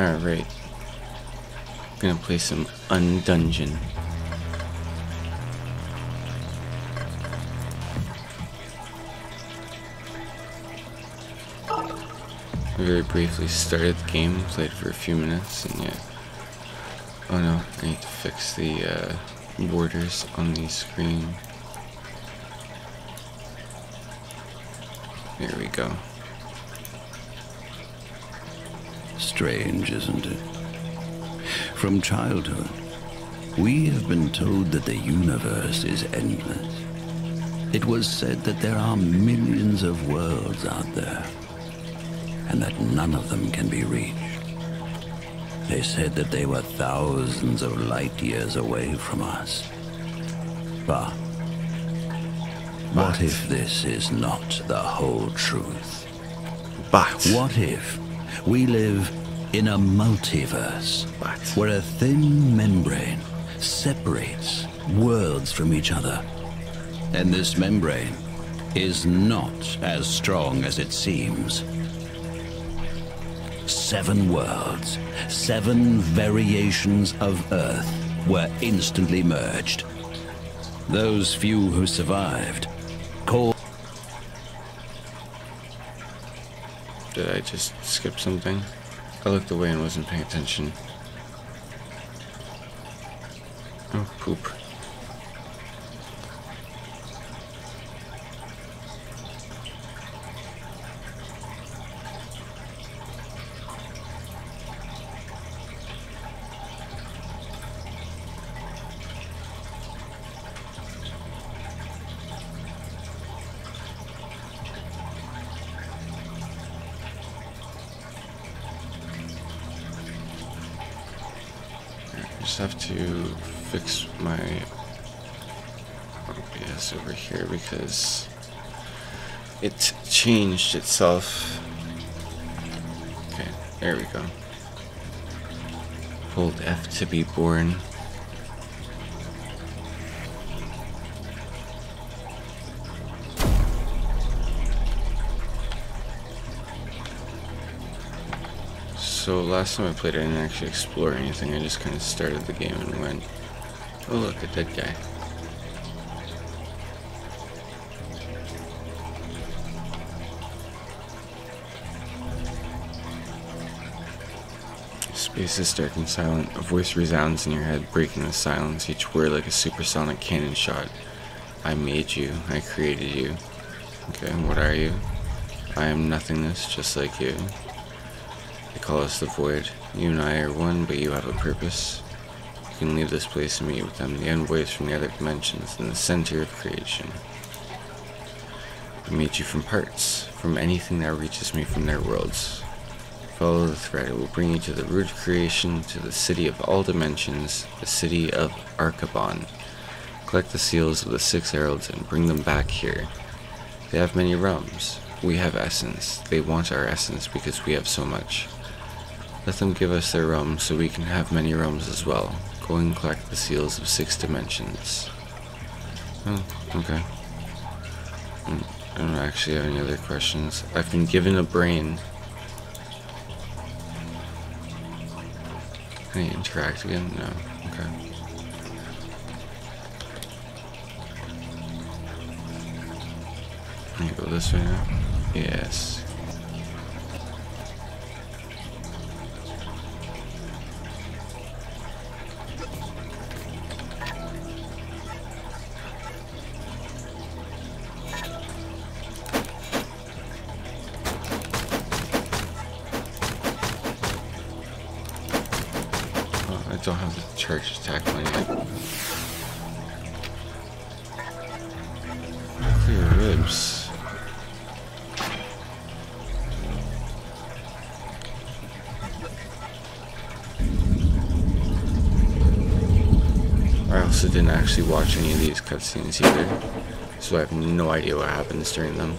Alright. Gonna play some Undungeon. very briefly started the game, played for a few minutes, and yeah. Oh no, I need to fix the uh, borders on the screen. There we go. Strange, isn't it? From childhood, we have been told that the universe is endless. It was said that there are millions of worlds out there and that none of them can be reached. They said that they were thousands of light years away from us. But what if this is not the whole truth? But what if we live in a multiverse but. where a thin membrane separates worlds from each other, and this membrane is not as strong as it seems? seven worlds, seven variations of Earth were instantly merged. Those few who survived called... Did I just skip something? I looked away and wasn't paying attention. Oh, poop. just have to fix my OBS over here because it changed itself. Okay, there we go. Hold F to be born. So last time I played I didn't actually explore anything, I just kind of started the game and went, oh look, a dead guy. Space is dark and silent. A voice resounds in your head, breaking the silence, each word like a supersonic cannon shot. I made you. I created you. Okay, what are you? I am nothingness, just like you. They call us the Void. You and I are one, but you have a purpose. You can leave this place and meet with them, the envoys from the other dimensions, in the center of creation. I meet you from parts, from anything that reaches me from their worlds. Follow the thread, it will bring you to the root of creation, to the city of all dimensions, the city of Arcabon. Collect the seals of the six heralds and bring them back here. They have many realms. We have essence. They want our essence because we have so much. Let them give us their realms so we can have many realms as well. Go and collect the seals of six dimensions. Oh, okay. Hmm, I don't actually have any other questions. I've been given a brain. Can I interact again? No. Okay. Can you go this way now? Yes. don't have the charge attack money yet. Clear ribs. I also didn't actually watch any of these cutscenes either, so I have no idea what happens during them.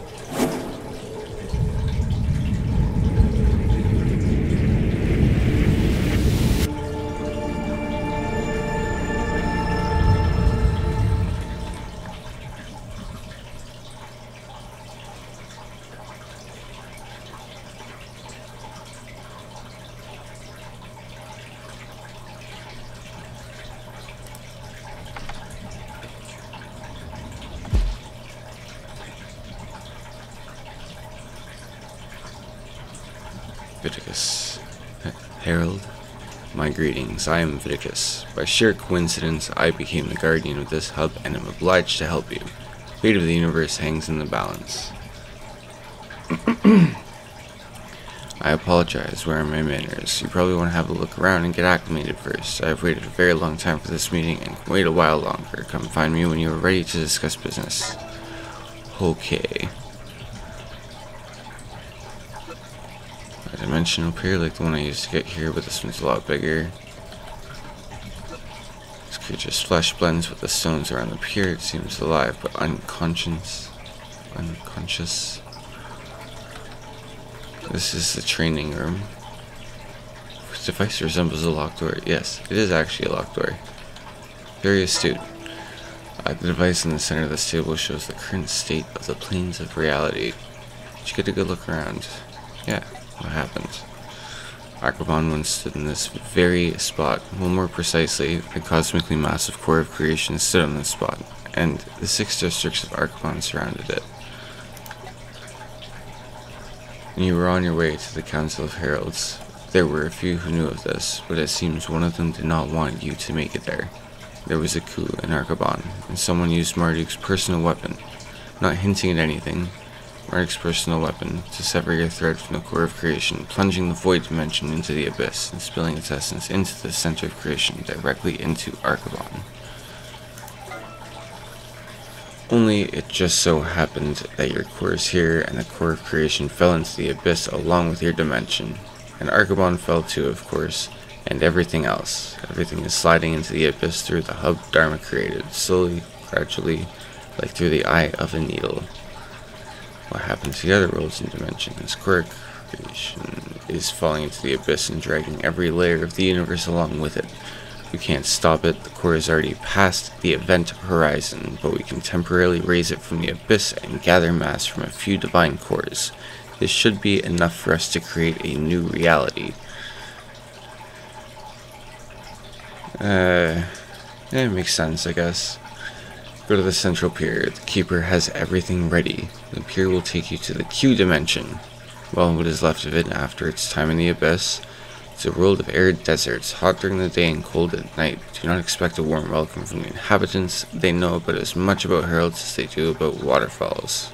Viticus. Herald, my greetings. I am Viticus. By sheer coincidence, I became the guardian of this hub and am obliged to help you. Fate of the universe hangs in the balance. I apologize, where are my manners? You probably want to have a look around and get acclimated first. I have waited a very long time for this meeting and wait a while longer. Come find me when you are ready to discuss business. Okay. A dimensional pier like the one I used to get here, but this one's a lot bigger. This creature's flesh blends with the stones around the pier. It seems alive, but unconscious. Unconscious. This is the training room. This device resembles a locked door. Yes, it is actually a locked door. Very astute. Uh, the device in the center of this table shows the current state of the planes of reality. Did you get a good look around? Yeah, what happened? Arcabon once stood in this very spot. Well, more precisely, the cosmically massive core of creation stood on this spot, and the six districts of Arcabon surrounded it. When you were on your way to the Council of Heralds, there were a few who knew of this, but it seems one of them did not want you to make it there. There was a coup in Arcabon, and someone used Marduk's personal weapon, not hinting at anything, Marduk's personal weapon, to sever your thread from the core of creation, plunging the void dimension into the abyss and spilling its essence into the center of creation, directly into Arcabon. Only it just so happened that your core is here, and the core of creation fell into the abyss along with your dimension. And Arcabon fell too, of course, and everything else. Everything is sliding into the abyss through the hub Dharma created, slowly, gradually, like through the eye of a needle. What happened to the other worlds and dimensions? Core creation is falling into the abyss and dragging every layer of the universe along with it. We can't stop it, the core is already past the event horizon, but we can temporarily raise it from the abyss and gather mass from a few divine cores. This should be enough for us to create a new reality. Uh, it makes sense, I guess. Go to the central pier. The keeper has everything ready. The pier will take you to the Q dimension. Well, what is left of it after its time in the abyss? It's a world of arid deserts, hot during the day and cold at night. Do not expect a warm welcome from the inhabitants. They know about as much about heralds as they do about waterfalls.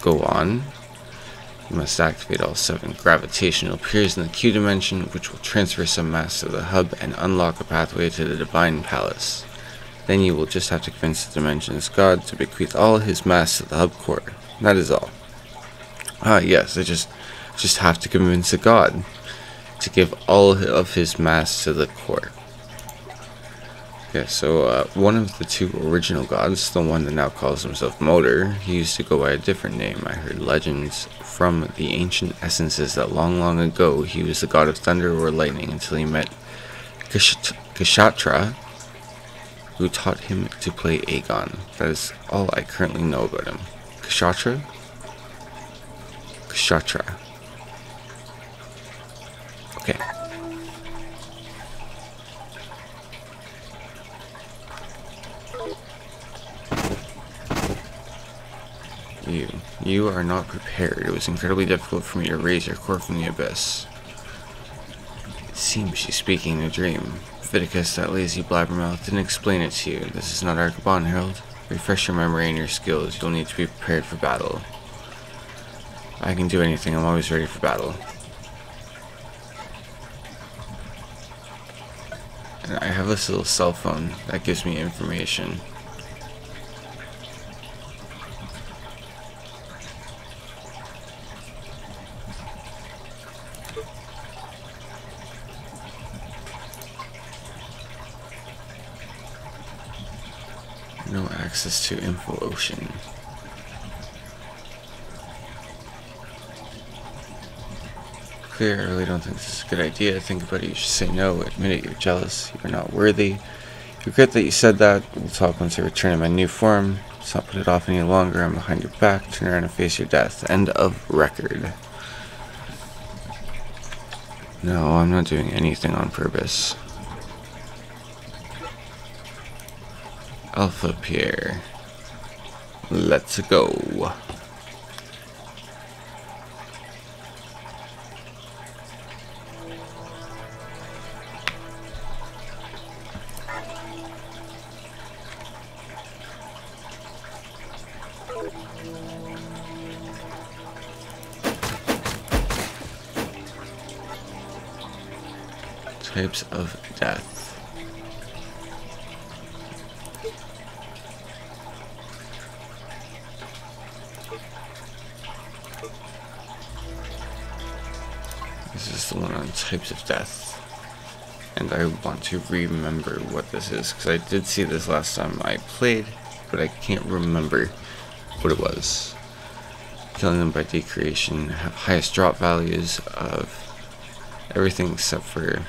Go on. You must activate all seven gravitational piers in the Q dimension, which will transfer some mass to the hub and unlock a pathway to the Divine Palace. Then you will just have to convince the Dimension's God to bequeath all his mass to the hub core. That is all. Ah, yes, I just just have to convince a God to give all of his mass to the core. Okay, so uh, one of the two original gods, the one that now calls himself Motor, he used to go by a different name. I heard legends from the ancient essences that long, long ago he was the god of thunder or lightning until he met Kshatra, who taught him to play Aegon. That is all I currently know about him. Kshatra? Kshatra. Okay. You. You are not prepared. It was incredibly difficult for me to raise your core from the abyss. It seems she's speaking in a dream. Viticus, that lazy blabbermouth, didn't explain it to you. This is not Arcabon, Herald. Refresh your memory and your skills. You'll need to be prepared for battle. I can do anything. I'm always ready for battle. And I have this little cell phone that gives me information. No access to Info Ocean. Clear, I really don't think this is a good idea. Think about it, you should say no. Admit it, you're jealous. You're not worthy. You regret that you said that. We'll talk once I return in my new form. Let's not put it off any longer. I'm behind your back. Turn around and face your death. End of record. No, I'm not doing anything on purpose. Alpha Pier. Let's go. Types of death. Death. And I want to remember what this is, because I did see this last time I played, but I can't remember what it was. Killing them by decreation have highest drop values of everything except for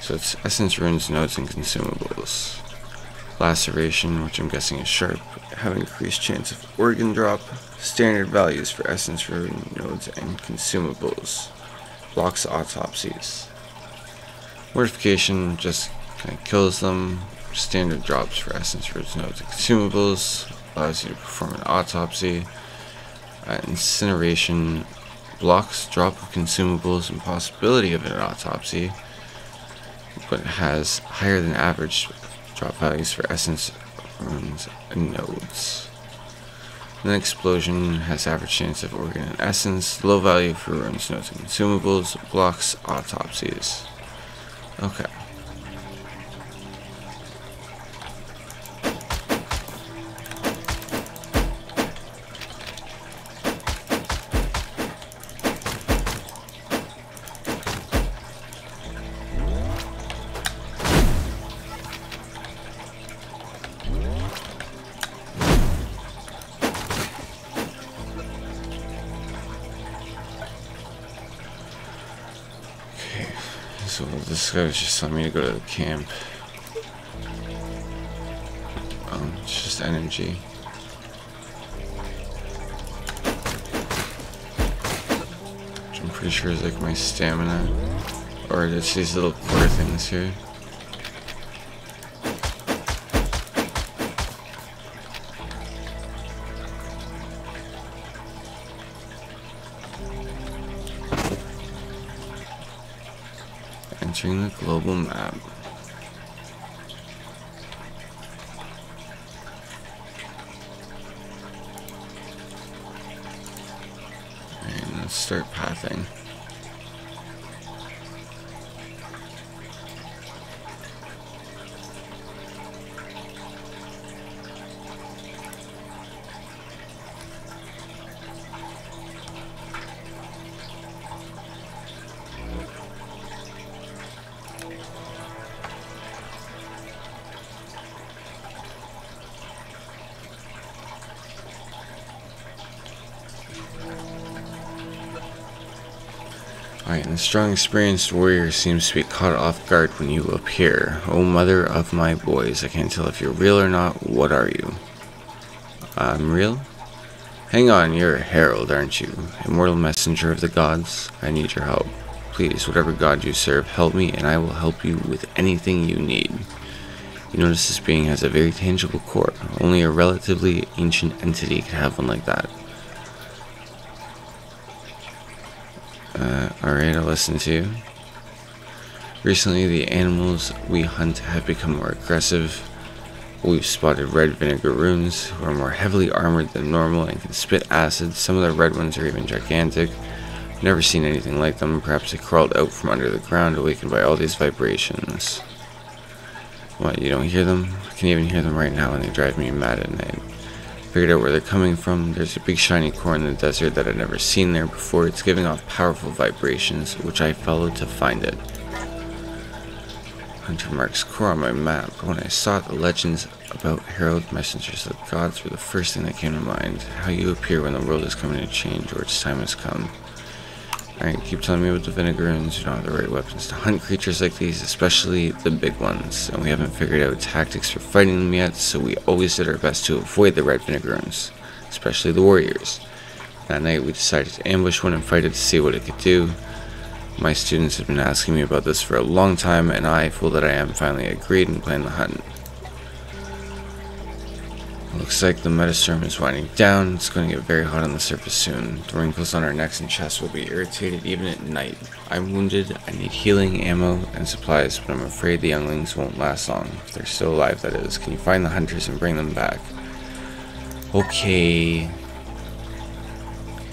so it's essence runes nodes and consumables laceration which i'm guessing is sharp have increased chance of organ drop standard values for essence rune nodes and consumables blocks autopsies. Mortification just kind of kills them. Standard drops for essence runes nodes and consumables allows you to perform an autopsy. Uh, incineration blocks drop of consumables and possibility of an autopsy, but has higher than average drop values for essence runes and nodes. An explosion has average chance of organ and essence, low value for runes, nodes, and consumables, blocks autopsies. Okay. So this guy was just telling me to go to the camp. Um, it's just energy. Which I'm pretty sure is like my stamina. Or it's these little core things here. Entering the global map. And let's start pathing. Strong, experienced warrior seems to be caught off guard when you appear. Oh, mother of my boys, I can't tell if you're real or not. What are you? I'm real? Hang on, you're a herald, aren't you? Immortal messenger of the gods? I need your help. Please, whatever god you serve, help me and I will help you with anything you need. You notice this being has a very tangible core. Only a relatively ancient entity could have one like that. Uh, alright, I'll listen to. Recently, the animals we hunt have become more aggressive. We've spotted red vinegaroons who are more heavily armored than normal and can spit acid. Some of the red ones are even gigantic. Never seen anything like them. Perhaps they crawled out from under the ground, awakened by all these vibrations. What, you don't hear them? I can even hear them right now and they drive me mad at night. Figured out where they're coming from. There's a big shiny core in the desert that I'd never seen there before. It's giving off powerful vibrations, which I followed to find it. Hunter marks core on my map. When I saw the legends about herald messengers of gods were the first thing that came to mind. How you appear when the world is coming to change or its time has come. Alright, keep telling me about the vinegaroons. You don't have the right weapons to hunt creatures like these, especially the big ones. And we haven't figured out tactics for fighting them yet, so we always did our best to avoid the red vinegaroons, especially the warriors. That night we decided to ambush one and fight it to see what it could do. My students have been asking me about this for a long time, and I, fool that I am, finally agreed and planned the hunt. Looks like the metastorm is winding down. It's going to get very hot on the surface soon. The wrinkles on our necks and chests will be irritated even at night. I'm wounded. I need healing, ammo, and supplies, but I'm afraid the younglings won't last long. If they're still alive, that is. Can you find the hunters and bring them back? Okay.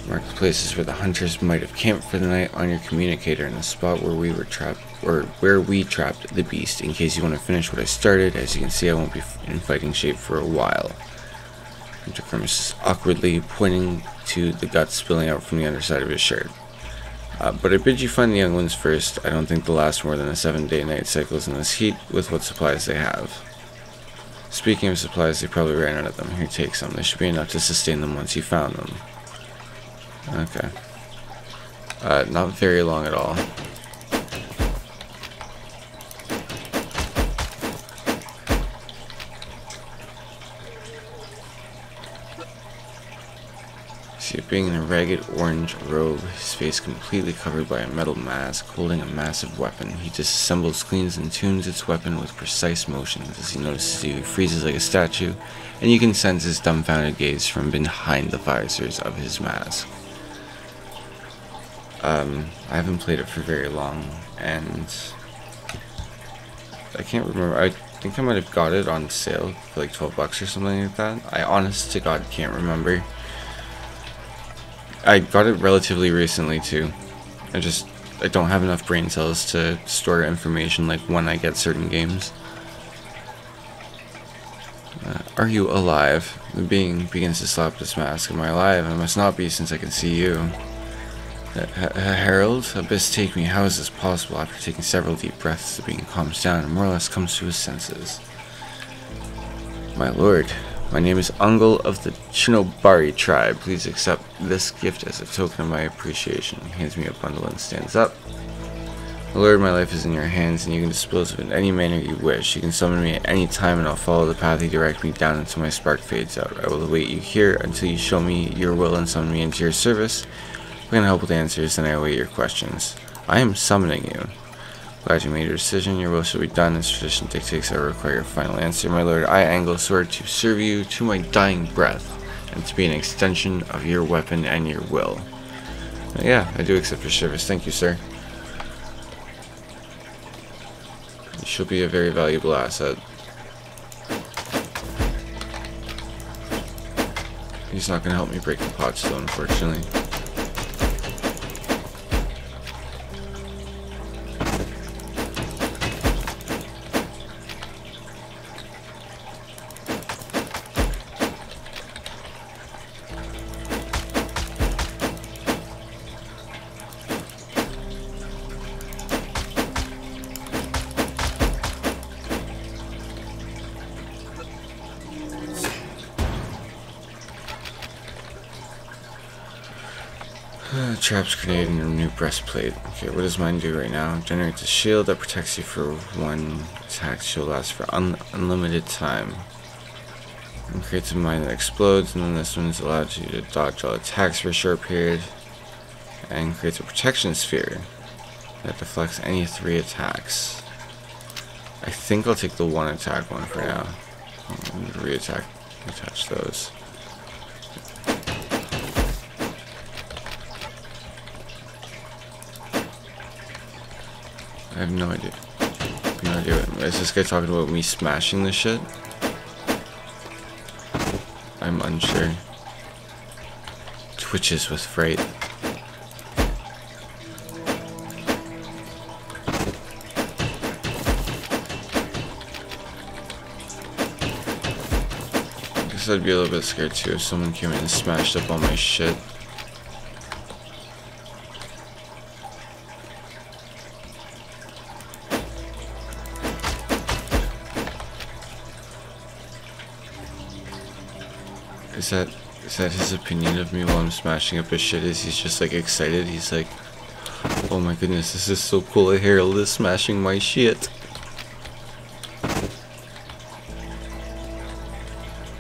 Mark the places where the hunters might have camped for the night on your communicator in the spot where we were trapped or where we trapped the beast in case you want to finish what I started. As you can see, I won't be in fighting shape for a while. Mr. Grimace awkwardly pointing to the guts spilling out from the underside of his shirt. Uh, but I bid you find the young ones first. I don't think they'll last more than a seven day night cycles in this heat with what supplies they have. Speaking of supplies, they probably ran out of them. Here, take some. They should be enough to sustain them once you found them. Okay. Uh, not very long at all. Being in a ragged orange robe, his face completely covered by a metal mask, holding a massive weapon. He disassembles, cleans, and tunes its weapon with precise motions. As he notices you, he freezes like a statue, and you can sense his dumbfounded gaze from behind the visors of his mask. Um, I haven't played it for very long, and I can't remember. I think I might have got it on sale for like 12 bucks or something like that. I honest to God can't remember. I got it relatively recently too. I just I don't have enough brain cells to store information like when I get certain games. Uh, are you alive? The being begins to slap this mask. Am I alive? I must not be since I can see you. Uh, Herald, Abyss take me. How is this possible? After taking several deep breaths, the being calms down and more or less comes to his senses. My lord, my name is Ungle of the Chinobari tribe. Please accept this gift as a token of my appreciation. He hands me a bundle and stands up. Lord, my life is in your hands, and you can dispose of it in any manner you wish. You can summon me at any time, and I'll follow the path you direct me down until my spark fades out. I will await you here until you show me your will and summon me into your service. I'm going to help with answers, and I await your questions. I am summoning you. Glad you made your decision. Your will shall be done as tradition dictates. I require your final answer, my lord. I angle sword to serve you to my dying breath, and to be an extension of your weapon and your will. Uh, yeah, I do accept your service. Thank you, sir. You shall be a very valuable asset. He's not going to help me break the pot still, unfortunately. Traps grenade and a new breastplate. Okay, what does mine do right now? Generates a shield that protects you for one attack. Shield lasts for un unlimited time. And creates a mine that explodes, and then this one is allowed you to dodge all attacks for a short period. And creates a protection sphere that deflects any three attacks. I think I'll take the one attack one for now. Re-attack, attach those. Have no idea. No idea. Is this guy talking about me smashing this shit? I'm unsure. Twitches with fright. I guess I'd be a little bit scared too if someone came in and smashed up all my shit. Is that is that his opinion of me while I'm smashing up his shit? Is he's just like excited? He's like, oh my goodness, this is so cool. Herald is smashing my shit.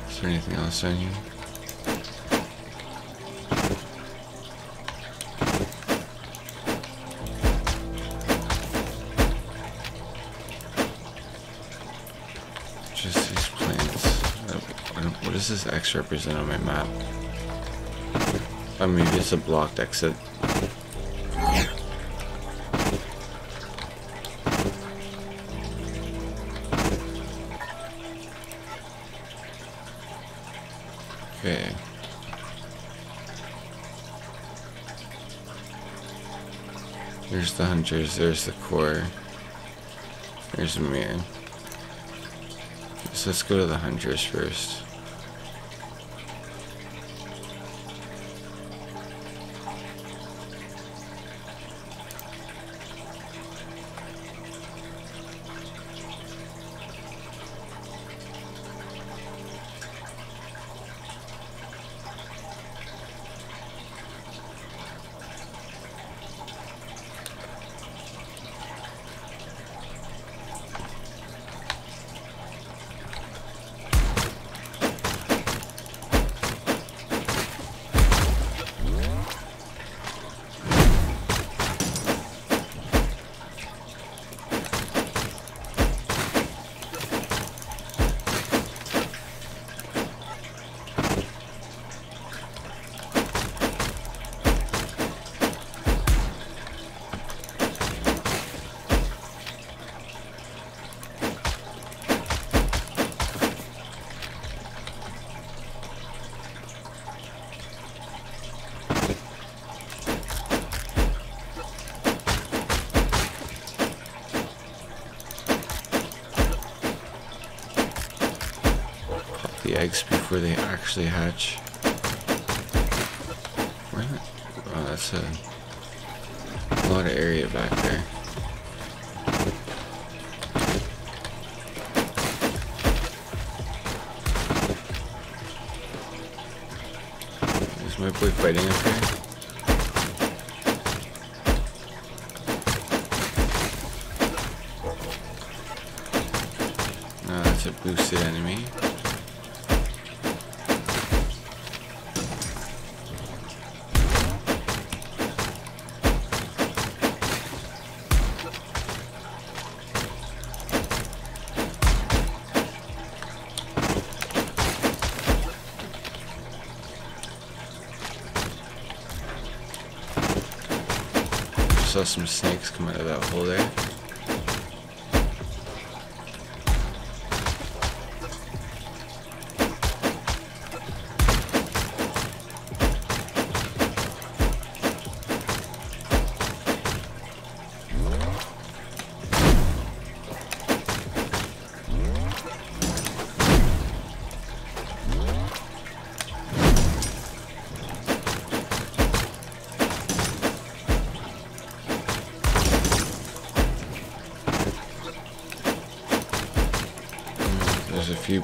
Is there anything else on you? Represent on my map? Oh, maybe it's a blocked exit. Okay. There's the hunters, there's the core. There's a mirror. So let's go to the hunters first. the eggs before they actually hatch. Where? Oh, that's a, a lot of area back there. Is my boy fighting up here? Saw some snakes come out of that hole there.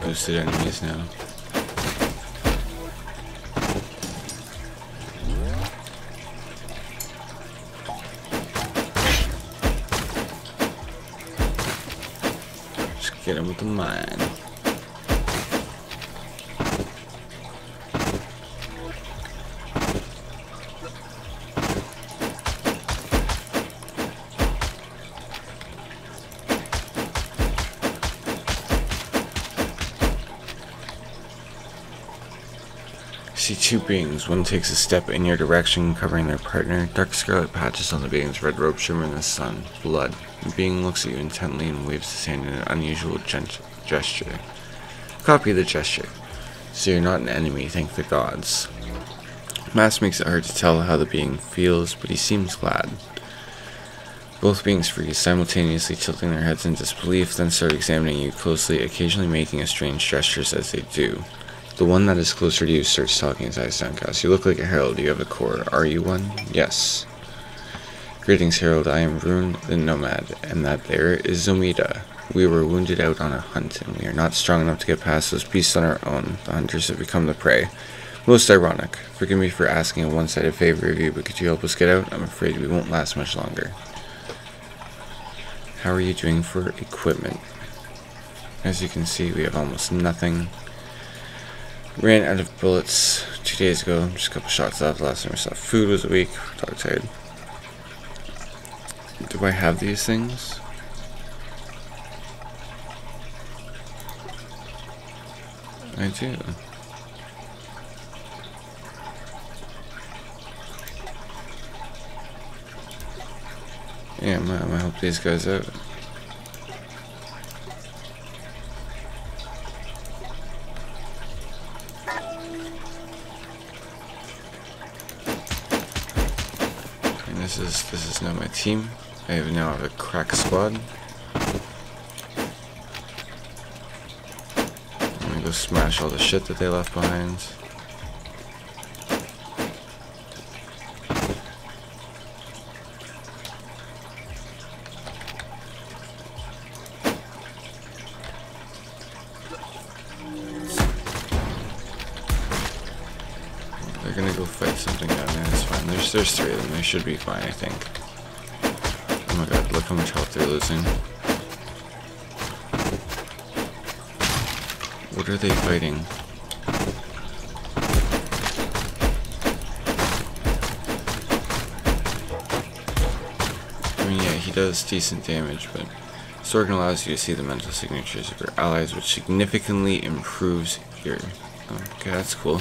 There's a few boosted enemies now. Just get two beings. One takes a step in your direction, covering their partner. Dark scarlet patches on the being's red robe shimmer in the sun. Blood. The being looks at you intently and waves his hand in an unusual gesture. Copy the gesture. So you're not an enemy, thank the gods. Mass makes it hard to tell how the being feels, but he seems glad. Both beings freeze, simultaneously tilting their heads in disbelief, then start examining you closely, occasionally making a strange gestures as they do. The one that is closer to you starts talking his eyes downcast. You look like a herald. You have a core. Are you one? Yes. Greetings, Herald. I am Rune the Nomad, and that there is Zomida. We were wounded out on a hunt, and we are not strong enough to get past those beasts on our own. The hunters have become the prey. Most ironic. Forgive me for asking a one-sided favor of you, but could you help us get out? I'm afraid we won't last much longer. How are you doing for equipment? As you can see, we have almost nothing. Ran out of bullets two days ago. Just a couple shots left. Last time I saw food was a week. Dog tired. Do I have these things? I do. Yeah, I'm I'm gonna help these guys out. team. I have now have a crack squad. I'm gonna go smash all the shit that they left behind. They're gonna go fight something down there, that's fine. There's, there's three of them, they should be fine, I think. Oh my god, look how much health they're losing. What are they fighting? I mean, yeah, he does decent damage, but Sorgan allows you to see the mental signatures of your allies, which significantly improves your... Okay, that's cool.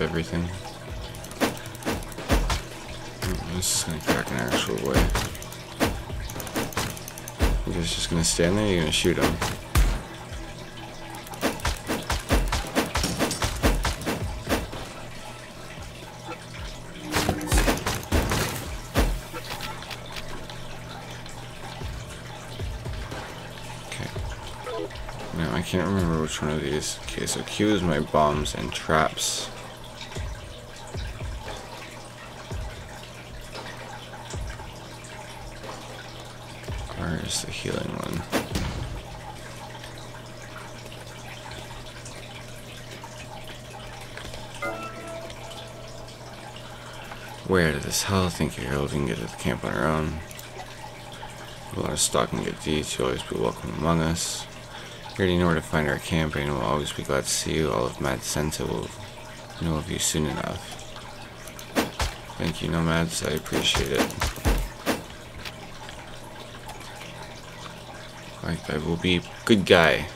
Everything. Mm, This is gonna crack an actual way. You guys just gonna stand there? You're gonna shoot him. Now I can't remember which one of these. Okay, so Q is my bombs and traps. R is the healing one. Where does hell think your hero can get to the camp on our own? Lot of stock and get deeds, you'll always be welcome among us. You already know where to find our camp, and we'll always be glad to see you. All of Mad Senta will know of you soon enough. Thank you, Nomads. I appreciate it. I will be good guy.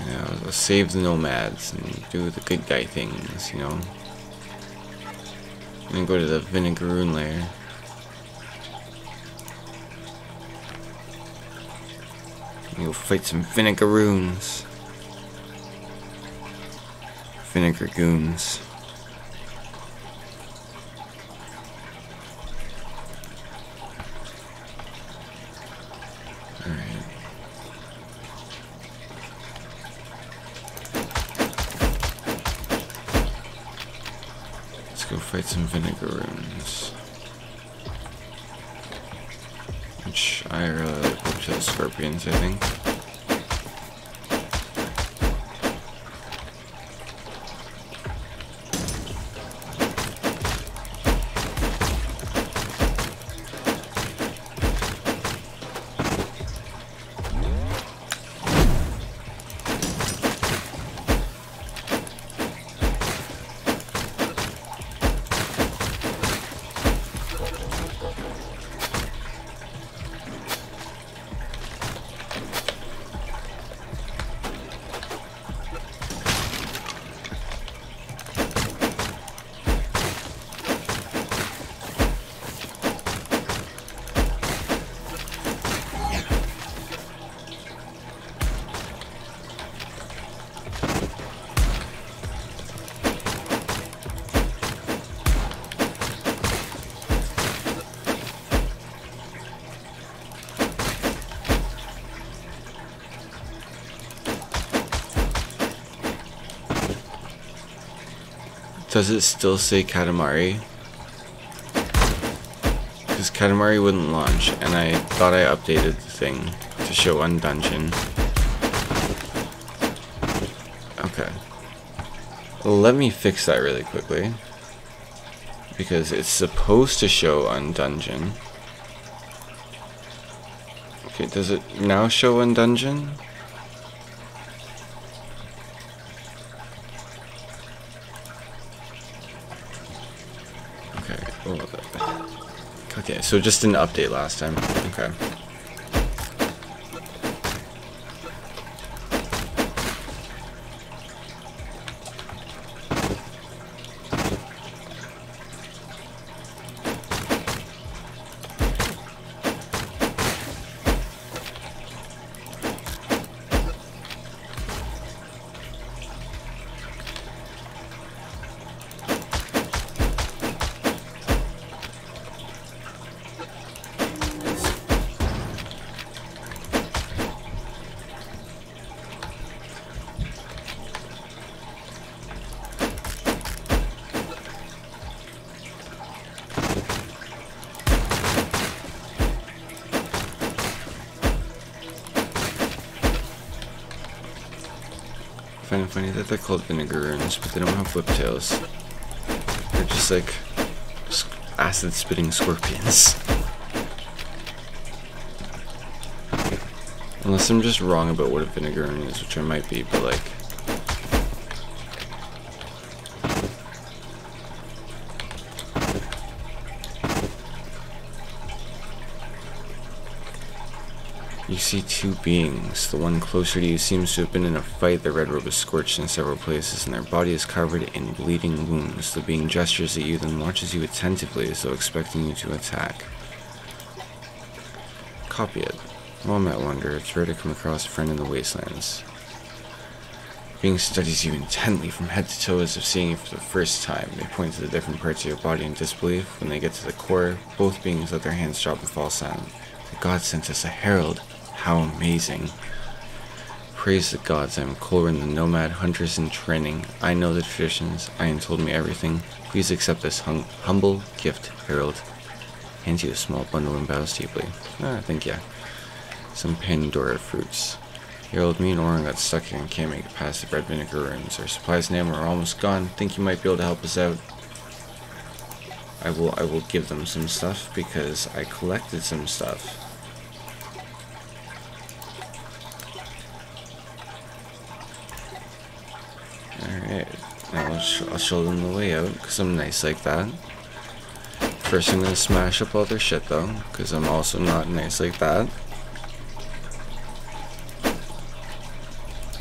You know, save the Nomads and do the good guy things, you know. And go to the Vinegaroon lair. You'll fight some Vinegaroons. Vinegar goons. Alright. Some Vinegaroons. Which I really like Hotel Scorpions, I think. Does it still say Katamari? Because Katamari wouldn't launch, and I thought I updated the thing to show Undungeon. Okay. Let me fix that really quickly. Because it's supposed to show Undungeon. Okay, does it now show Undungeon? Okay. Oh, okay, so just an update last time. Okay. find it funny that they're called vinegaroons, but they don't have whiptails. They're just like acid spitting scorpions. Unless I'm just wrong about what a vinegaroon is, which I might be, but like. See two beings. The one closer to you seems to have been in a fight. The red robe is scorched in several places, and their body is covered in bleeding wounds. The being gestures at you, then watches you attentively as though expecting you to attack. Copy it. While I'm wonder, it's rare to come across a friend in the wastelands. Being studies you intently from head to toe as if seeing you for the first time. They point to the different parts of your body in disbelief. When they get to the core, both beings let their hands drop and fall silent. The god sent us a herald. How amazing. Praise the gods, I am Colrin the nomad, hunters in training. I know the traditions, Ian told me everything. Please accept this hum humble gift, Herald. Hands you a small bundle and bows deeply. Ah, thank you. Some Pandora fruits. Herald, me and Orin got stuck here and can't make it past the red vinegaroons. Our supplies and ammo are almost gone. Think you might be able to help us out. I will I will give them some stuff because I collected some stuff. Alright, now Show them the way out, because I'm nice like that. First I'm to smash up all their shit though, because I'm also not nice like that.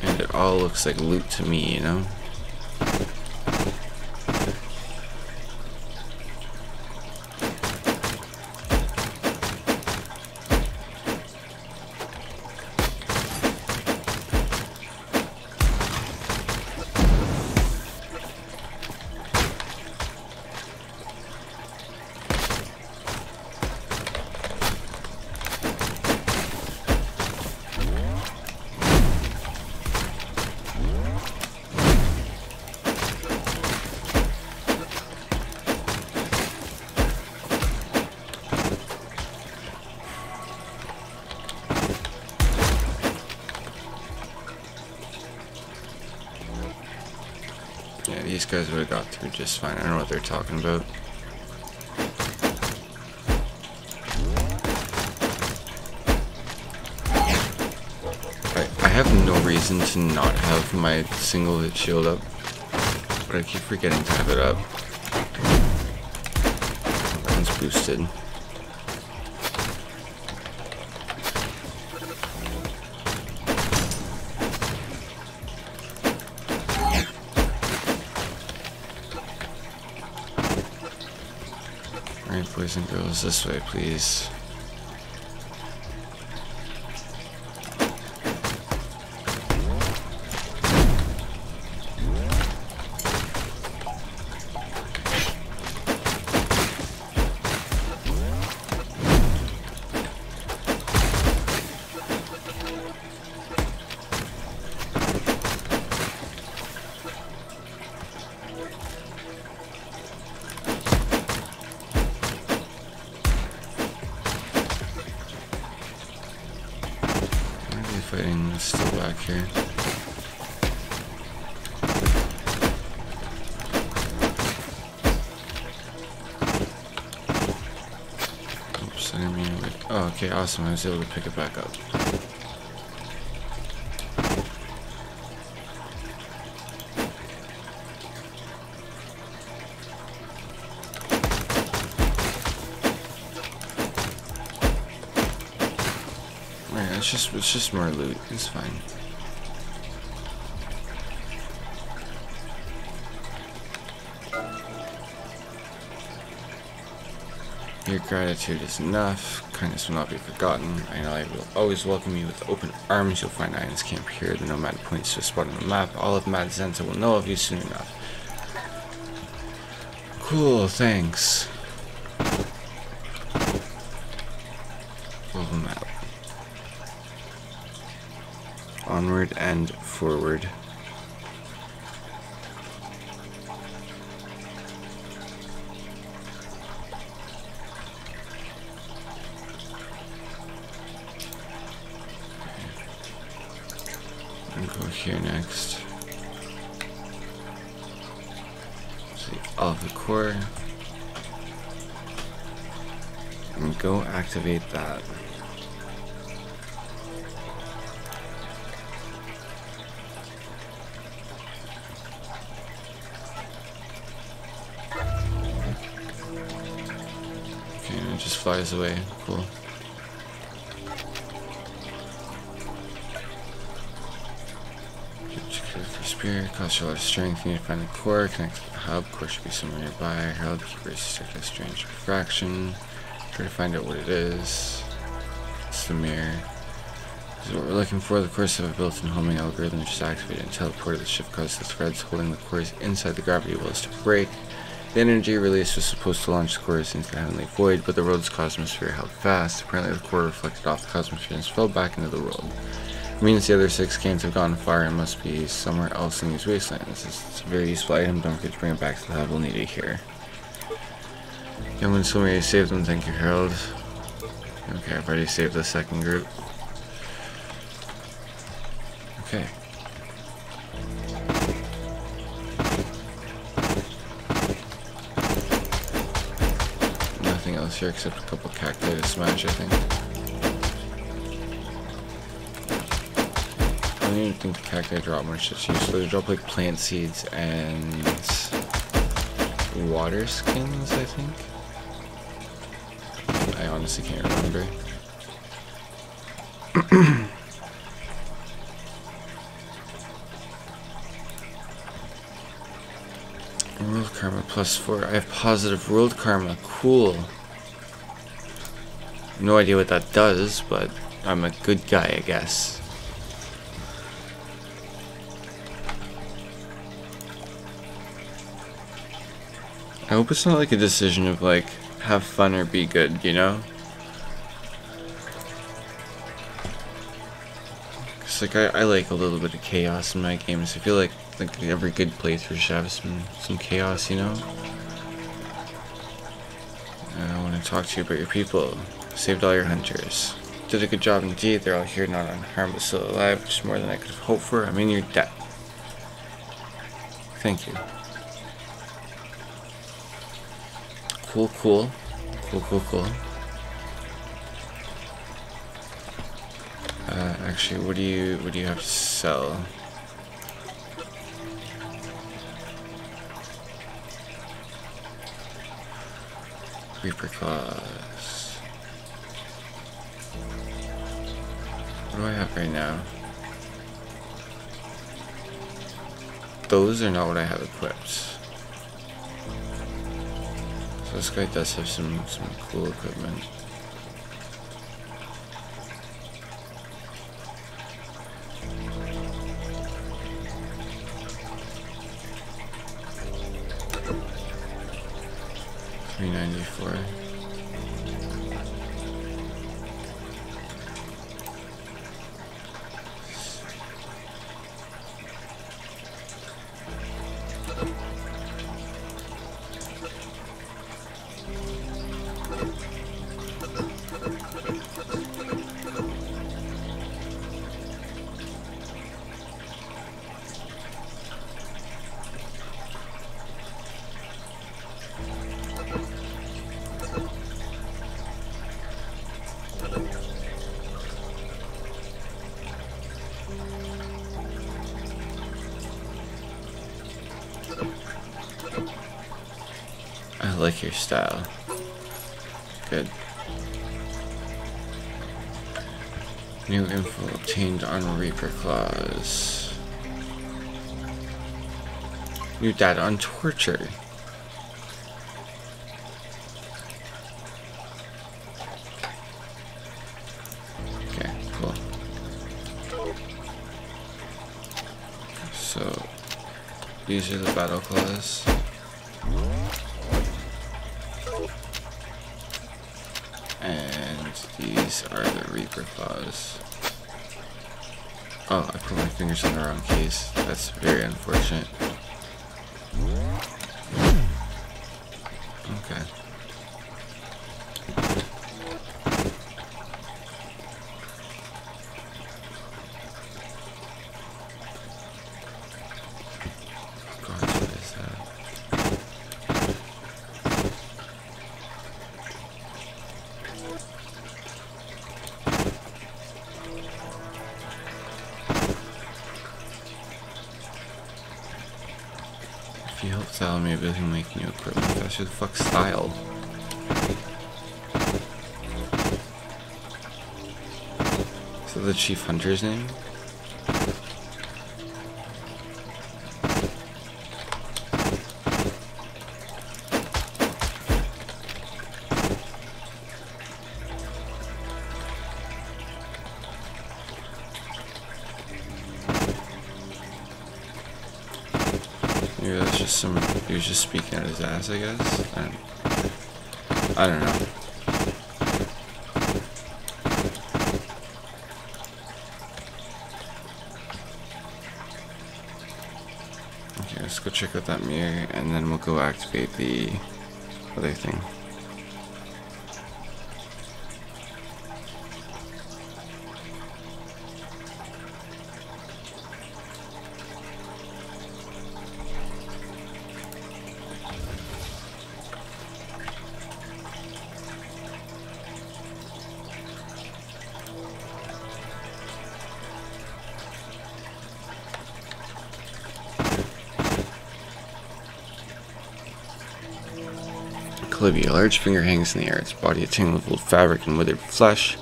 And it all looks like loot to me, you know? Just fine. I don't know what they're talking about. I, I have no reason to not have my single hit shield up, but I keep forgetting to have it up. That one's boosted. Alright, boys and girls, this way, please. Awesome. I was able to pick it back up. Right, it's just it's just more loot. It's fine. Your gratitude is enough. Kindness will not be forgotten. I know I will always welcome you with open arms. You'll find Iron's camp here. The nomad points to a spot on the map. All of Mad Zenta will know of you soon enough. Cool, thanks. Welcome out. Onward and forward. And go here next. See all of the core. And go activate that. Okay, it just flies away. Cool. Spear, costs you a lot of strength. You need to find the core, connect to the hub. Core should be somewhere nearby. Hub, keepers your a strange refraction. Try to find out what it is. It's mirror. This is what we're looking for. The cores have a built-in homing algorithm is activated and teleported. The shift causes the threads holding the cores inside the gravity wells to break. The energy release was supposed to launch the cores into the heavenly void, but the world's cosmosphere held fast. Apparently, the core reflected off the cosmosphere and fell back into the world. It means the other six cans have gone far and must be somewhere else in these wastelands. It's a very useful item. Don't forget to bring it back to the hub. We'll need it here. Young and you saved them. Thank you, Herald. Okay, I've already saved the second group. Okay. Nothing else here except a couple cacti to smash, I think. I don't even think the cacti drop much that's useful. They drop like plant seeds and water skins, I think. Honestly can't remember. World Karma plus four. I have positive World Karma. Cool. No idea what that does, but I'm a good guy, I guess. I hope it's not like a decision of like, have fun or be good, you know? Like I, I like a little bit of chaos in my games. I feel like like every good playthrough should have some some chaos, you know. I want to talk to you about your people. Saved all your hunters. Did a good job indeed. They're all here, not unharmed, but still alive, which is more than I could have hoped for. I'm in your debt. Thank you. Cool, cool. Cool, cool, cool. Actually, what do you what do you have to sell? Reaper claws. What do I have right now? Those are not what I have equipped. So this guy does have some some cool equipment. Three style. Good. New info obtained on Reaper Claws. New data on torture. Okay, cool. So, these are the battle claws. And these are the Reaper claws. Oh, I put my fingers in the wrong case. That's very unfortunate. Okay. God, what is that? If you help Sal, maybe he'll make new your fuck style. Is that the chief hunter's name? Maybe that's just some. Speaking out his ass, I guess. I don't, I don't know. Okay, let's go check out that mirror, and then we'll go activate the other thing. Clibby, a large finger hangs in the air, its body a tangle of old fabric and withered flesh.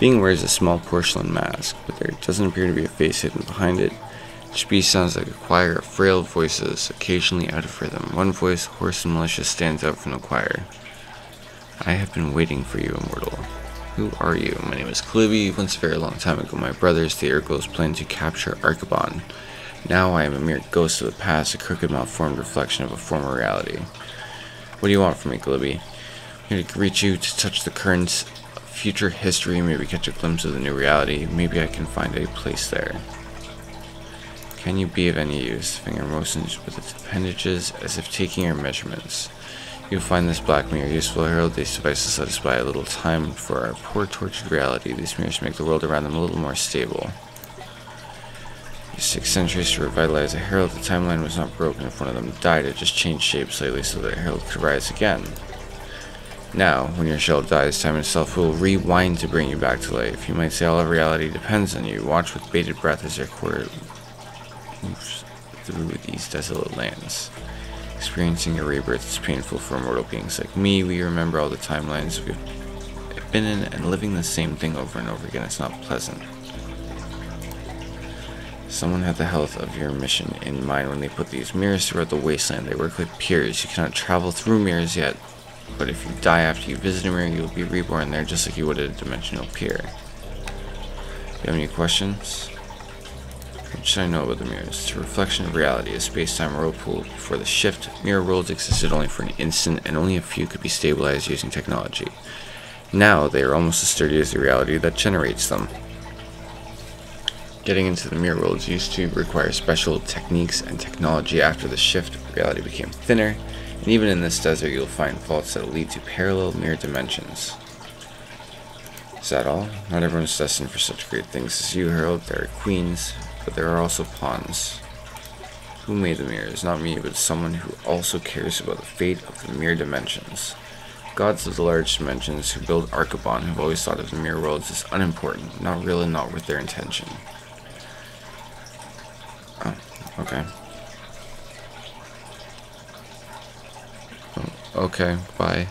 Being wears a small porcelain mask, but there doesn't appear to be a face hidden behind it. Each beast sounds like a choir of frail voices, occasionally out of rhythm. One voice, hoarse and malicious, stands out from the choir. I have been waiting for you, immortal. Who are you? My name is Clibby. Once a very long time ago, my brothers, the Urgles, planned to capture Arcabon. Now I am a mere ghost of the past, a crooked, malformed reflection of a former reality. What do you want from me, Glibby? I'm here to reach you to touch the currents future history, maybe catch a glimpse of the new reality. Maybe I can find a place there. Can you be of any use? Finger motions with its appendages as if taking your measurements. You'll find this black mirror useful, Herald. These devices satisfy a little time for our poor tortured reality. These mirrors make the world around them a little more stable. Six centuries to revitalize a herald. The timeline was not broken. If one of them died, it just changed shape slightly so that herald could rise again. Now, when your shell dies, time itself will rewind to bring you back to life. You might say all of reality depends on you. Watch with bated breath as your quarter moves through these desolate lands. Experiencing a rebirth is painful for mortal beings like me. We remember all the timelines we've been in, and living the same thing over and over again is not pleasant. Someone had the health of your mission in mind when they put these mirrors throughout the wasteland. They work like piers. You cannot travel through mirrors yet, but if you die after you visit a mirror, you will be reborn there just like you would at a dimensional pier. Do you have any questions? What should I know about the mirrors? It's a reflection of reality, a space-time whirlpool. Before the shift, mirror worlds existed only for an instant, and only a few could be stabilized using technology. Now, they are almost as sturdy as the reality that generates them. Getting into the mirror worlds used to require special techniques and technology after the shift, reality became thinner, and even in this desert you'll find vaults that lead to parallel mirror dimensions. Is that all? Not everyone's destined for such great things as you, Herald. There are queens, but there are also pawns. Who made the mirrors? Not me, but someone who also cares about the fate of the mirror dimensions. Gods of the large dimensions who build Arcabon have always thought of the mirror worlds as unimportant, not real and not worth their intention. Oh, okay. Oh, Okay, bye.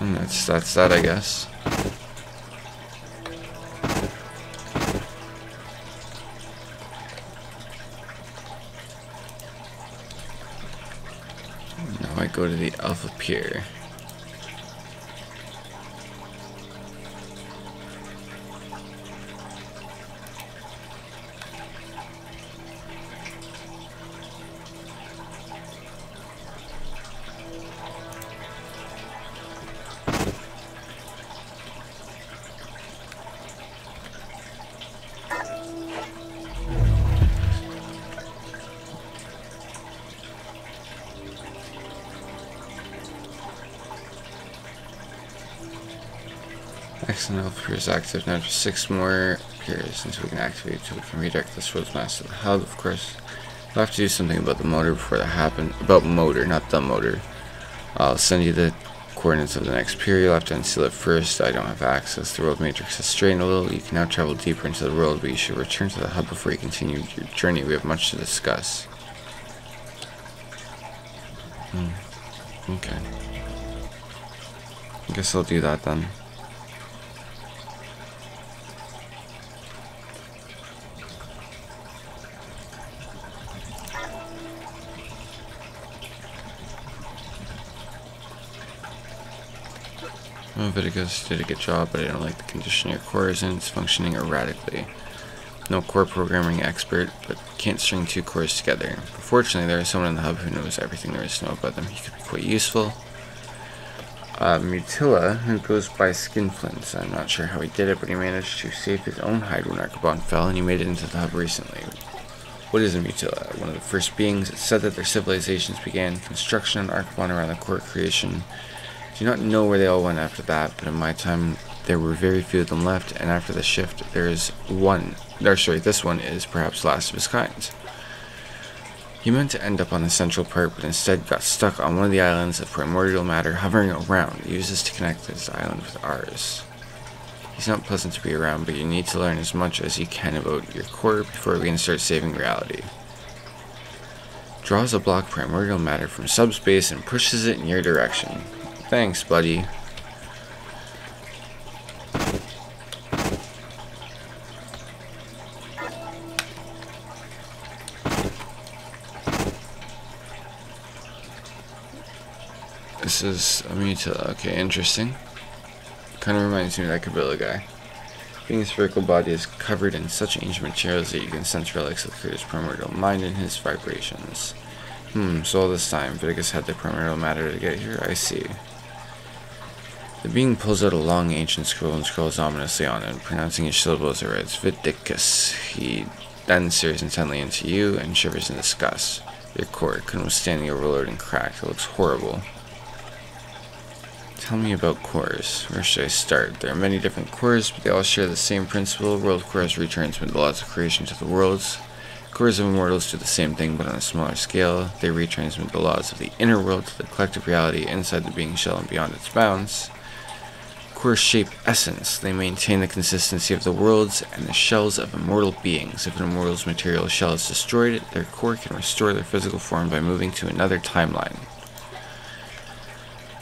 And that's that's that I guess. Go to the Alpha Pier. Excellent Alpha Pier is active now. Just six more piers until we can activate so we can redirect this road's mass to the hub. Of course, we'll have to do something about the motor before that happens. About motor, not the motor. I'll send you the coordinates of the next pier. You'll have to unseal it first. I don't have access. The world matrix has strained a little. You can now travel deeper into the world, but you should return to the hub before you continue your journey. We have much to discuss. Hmm. Okay. I guess I'll do that then. Oh, Viticus did a good job, but I don't like the condition your core is in. It's functioning erratically. No core programming expert, but can't string two cores together. Fortunately, there is someone in the hub who knows everything there is to know about them. He could be quite useful. Uh, Mutilla, who goes by Skinflint. I'm not sure how he did it, but he managed to save his own hide when Archibald fell, and he made it into the hub recently. What is a Mutilla? One of the first beings. It's said that their civilizations began construction on Archibald around the core creation do not know where they all went after that, but in my time there were very few of them left, and after the shift there is one. Or sorry, this one is perhaps last of his kind. He meant to end up on the central part, but instead got stuck on one of the islands of primordial matter hovering around. Uses to connect his island with ours. He's not pleasant to be around, but you need to learn as much as you can about your core before we can start saving reality. Draws a block primordial matter from subspace and pushes it in your direction. Thanks, buddy. This is a Mutilla. Okay, interesting. Kind of reminds me of that Kabilla guy. Being spherical body is covered in such ancient materials that you can sense relics of the creator's primordial mind in his vibrations. Hmm, so all this time, Viticus had the primordial matter to get here? I see. The being pulls out a long ancient scroll and scrolls ominously on it, pronouncing each syllables writes, Viticus. He then stares intently into you and shivers in disgust. Your core couldn't withstand the overload and crack. It looks horrible. Tell me about cores. Where should I start? There are many different cores, but they all share the same principle. World cores retransmit the laws of creation to the worlds. Cores of immortals do the same thing, but on a smaller scale. They retransmit the laws of the inner world to the collective reality inside the being shell and beyond its bounds. Cores shape essence. They maintain the consistency of the worlds and the shells of immortal beings. If an immortal's material shell is destroyed, their core can restore their physical form by moving to another timeline.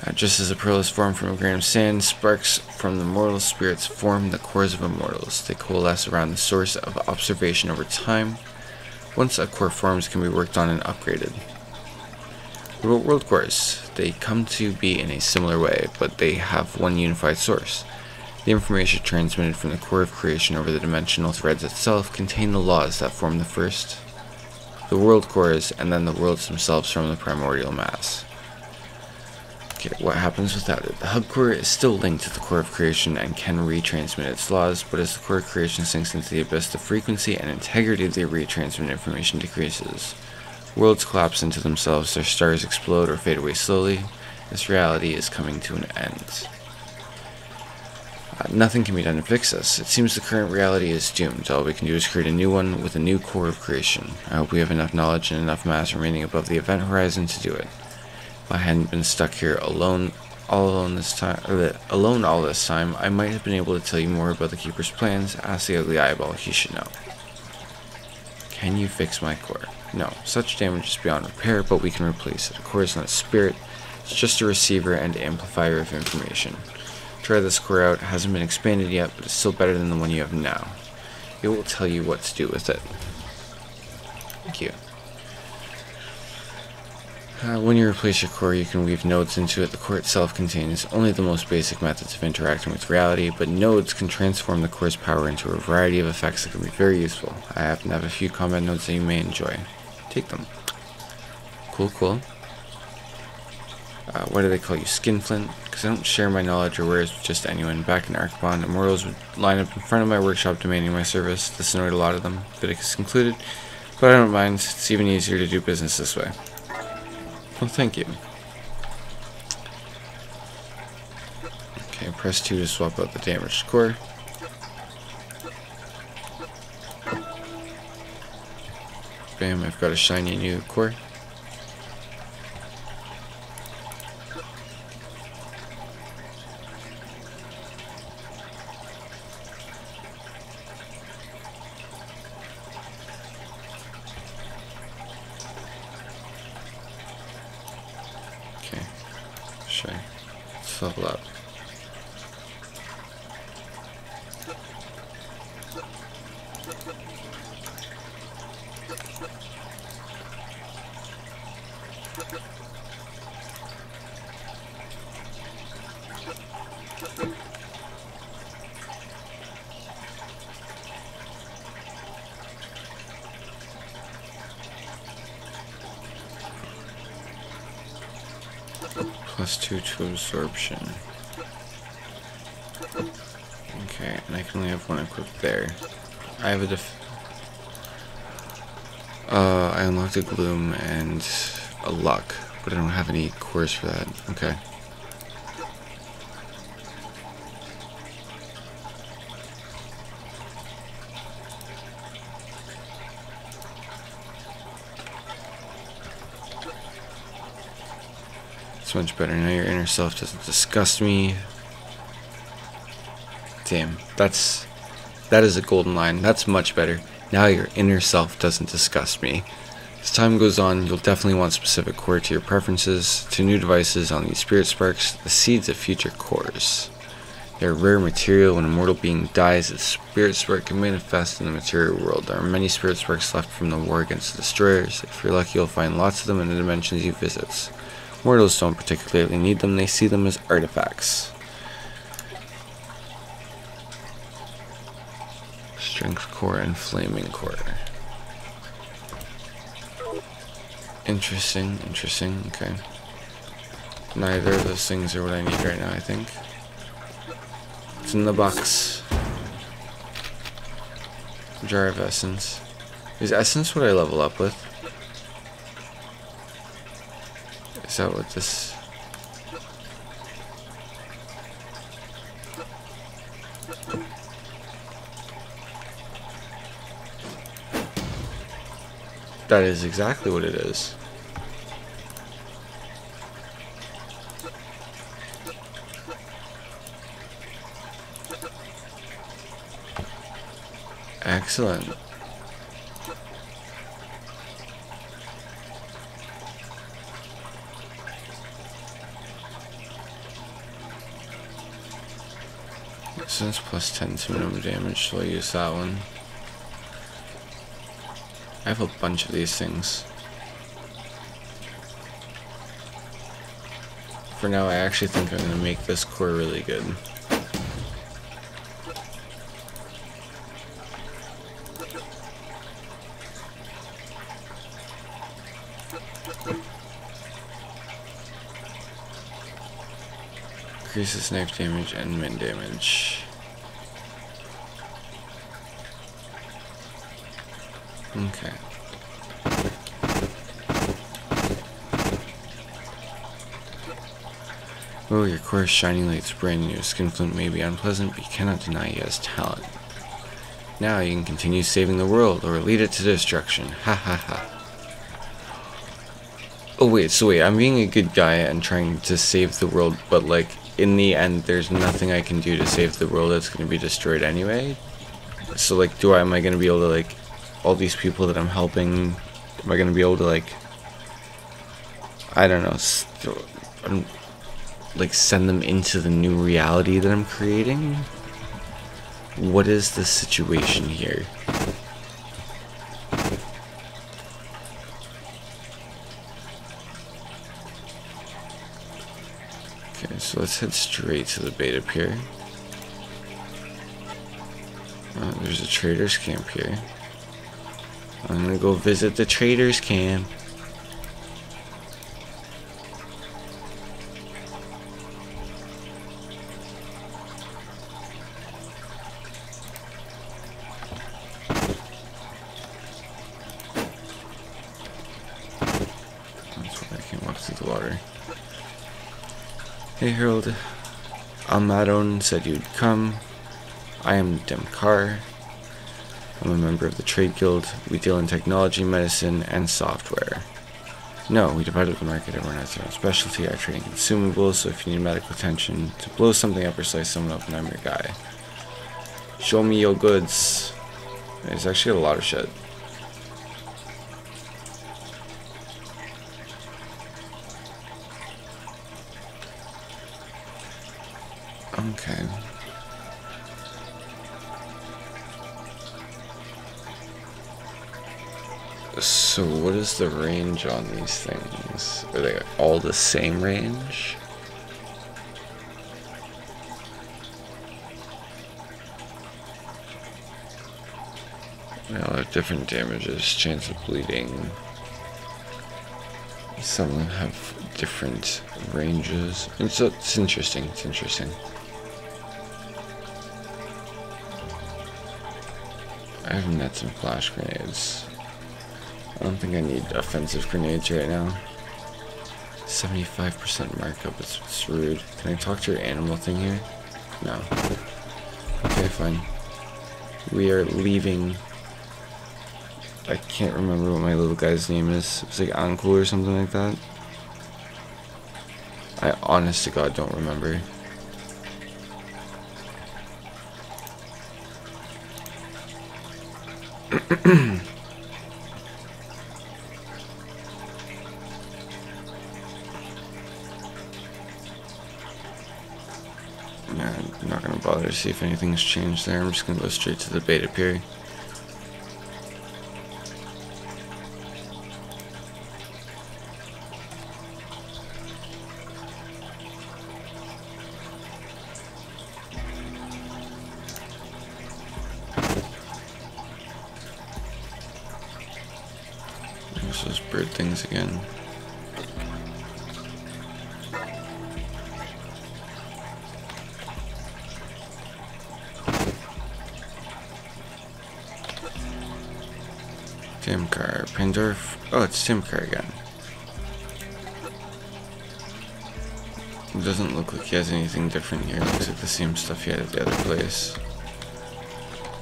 Uh, just as a pearl is formed from a grain of sand, sparks from the mortal spirits form the cores of immortals. They coalesce around the source of observation over time. Once a core forms, can be worked on and upgraded. What about world cores? They come to be in a similar way, but they have one unified source. The information transmitted from the core of creation over the dimensional threads itself contain the laws that form the first, the world cores, and then the worlds themselves from the primordial mass. Okay, what happens without it? The hub core is still linked to the core of creation and can retransmit its laws, but as the core of creation sinks into the abyss, the frequency and integrity of the retransmitted information decreases. Worlds collapse into themselves, their stars explode or fade away slowly. This reality is coming to an end. Uh, nothing can be done to fix us. It seems the current reality is doomed. All we can do is create a new one with a new core of creation. I hope we have enough knowledge and enough mass remaining above the event horizon to do it. If I hadn't been stuck here alone all alone this time, or alone all this time, I might have been able to tell you more about the Keeper's plans. Ask the ugly eyeball, he should know. Can you fix my core? No, such damage is beyond repair, but we can replace it. A core is not a spirit, it's just a receiver and amplifier of information. Try this core out, it hasn't been expanded yet, but it's still better than the one you have now. It will tell you what to do with it. Thank you. Uh, when you replace your core, you can weave nodes into it. The core itself contains only the most basic methods of interacting with reality, but nodes can transform the core's power into a variety of effects that can be very useful. I happen to have a few combat nodes that you may enjoy. Take them. Cool, cool. Uh, why do they call you Skinflint? Because I don't share my knowledge or wares with just anyone. Back in Arcabon, immortals would line up in front of my workshop demanding my service. This annoyed a lot of them. Vidic concluded, but I don't mind. It's even easier to do business this way. Well, thank you. Okay, press 2 to swap out the damaged core. Bam, I've got a shiny new core. level up. plus 2 to absorption. Okay, and I can only have one equipped there. I have a def... Uh, I unlocked a Gloom and a Luck, but I don't have any cores for that. Okay. It's much better. Now your inner self doesn't disgust me. Damn, that's that is a golden line. That's much better. Now your inner self doesn't disgust me. As time goes on, you'll definitely want specific core to your preferences, to new devices on these spirit sparks, the seeds of future cores. They're rare material when a mortal being dies, a spirit spark can manifest in the material world. There are many spirit sparks left from the war against the destroyers. If you're lucky, you'll find lots of them in the dimensions you visit. Mortals don't particularly need them, they see them as artifacts. Strength core and flaming core. Interesting, interesting, okay. Neither of those things are what I need right now, I think. It's in the box. Jar of Essence. Is Essence what I level up with? That what this... That is exactly what it is. Excellent. Since plus 10 to minimum damage, so I use that one. I have a bunch of these things. For now, I actually think I'm going to make this core really good. Increases knife damage and min damage. Okay. Oh, your core is shining like it's brand new. Skinflint may be unpleasant, but you cannot deny he has talent. Now you can continue saving the world, or lead it to destruction. Ha ha ha. Oh wait, so wait, I'm being a good guy and trying to save the world, but like in the end, there's nothing I can do to save the world that's going to be destroyed anyway. So like, do I am I going to be able to like all these people that I'm helping? Am I going to be able to like I don't know, st- like send them into the new reality that I'm creating? What is the situation here? Okay, so let's head straight to the beta pier. Uh, there's a trader's camp here. I'm gonna go visit the trader's camp. Hey Herald, Almadon said you'd come. I am Demkar. I'm a member of the Trade Guild. We deal in technology, medicine, and software. No, we divide up the market. Everyone has their own specialty. I trade in consumables, so if you need medical attention, to blow something up or slice someone up, and I'm your guy. Show me your goods. There's actually a lot of shit. Okay. So what is the range on these things? Are they all the same range? They all have different damages, chance of bleeding. Some of them have different ranges. And so it's interesting, it's interesting. I have nets some flash grenades. I don't think I need offensive grenades right now. 75% markup, it's, it's rude. Can I talk to your animal thing here? No. Okay, fine. We are leaving. I can't remember what my little guy's name is. It's like Anku or something like that. I honest to God don't remember. Yeah, I'm not gonna bother to see if anything's changed there. I'm just gonna go straight to the beta period. There's those bird things again. Timkar, Pendorf. It's again. It doesn't look like he has anything different here. Looks like the same stuff he had at the other place.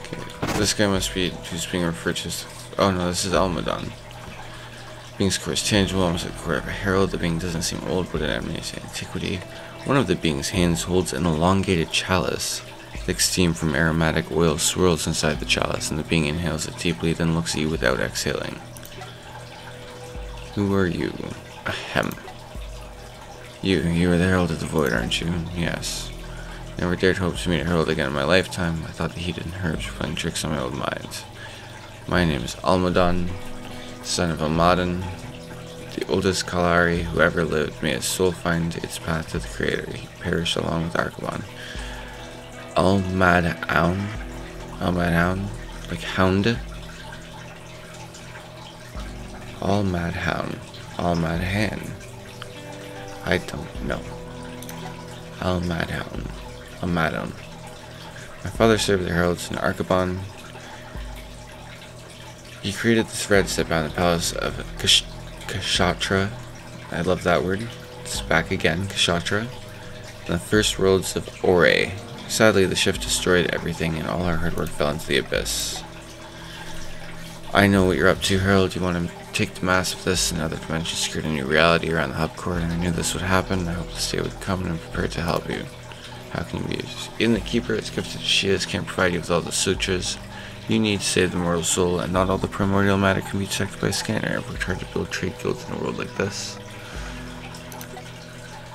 Okay, this guy must be who's being referred to as. Oh no, this is Almadon. Being's is tangible, almost like the core of a herald. The being doesn't seem old, but it emanates antiquity. One of the being's hands holds an elongated chalice. Thick steam from aromatic oil swirls inside the chalice, and the being inhales it deeply, then looks at you without exhaling. Who are you? Ahem. You, you are the Herald of the Void, aren't you? Yes. Never dared hope to meet a Herald again in my lifetime. I thought the heathen herbs were playing tricks on my old mind. My name is Almadon, son of Almadon, the oldest Kalari who ever lived. May his soul find its path to the Creator. He perished along with Arcabon. Almad Aun? Almad Aun? Like hound? All Mad Hound. All Mad Hand. I don't know. All Mad Hound. Al Madon. My father served the heralds in Arcabon. He created the threads that bound the palace of Kash- Kashatra. I love that word. It's back again, Kashatra. The first worlds of Ore. Sadly, the shift destroyed everything, and all our hard work fell into the abyss. I know what you're up to, Herald. You want to take the mass of this and other dimensions create a new reality around the hub core, and I knew this would happen. I hope the state would come and I'm prepared to help you. How can you be used? In the Keeper, as gifted as she is, can't provide you with all the sutras you need to save the mortal soul, and not all the primordial matter can be checked by a scanner. If we're trying to build trade guilds in a world like this,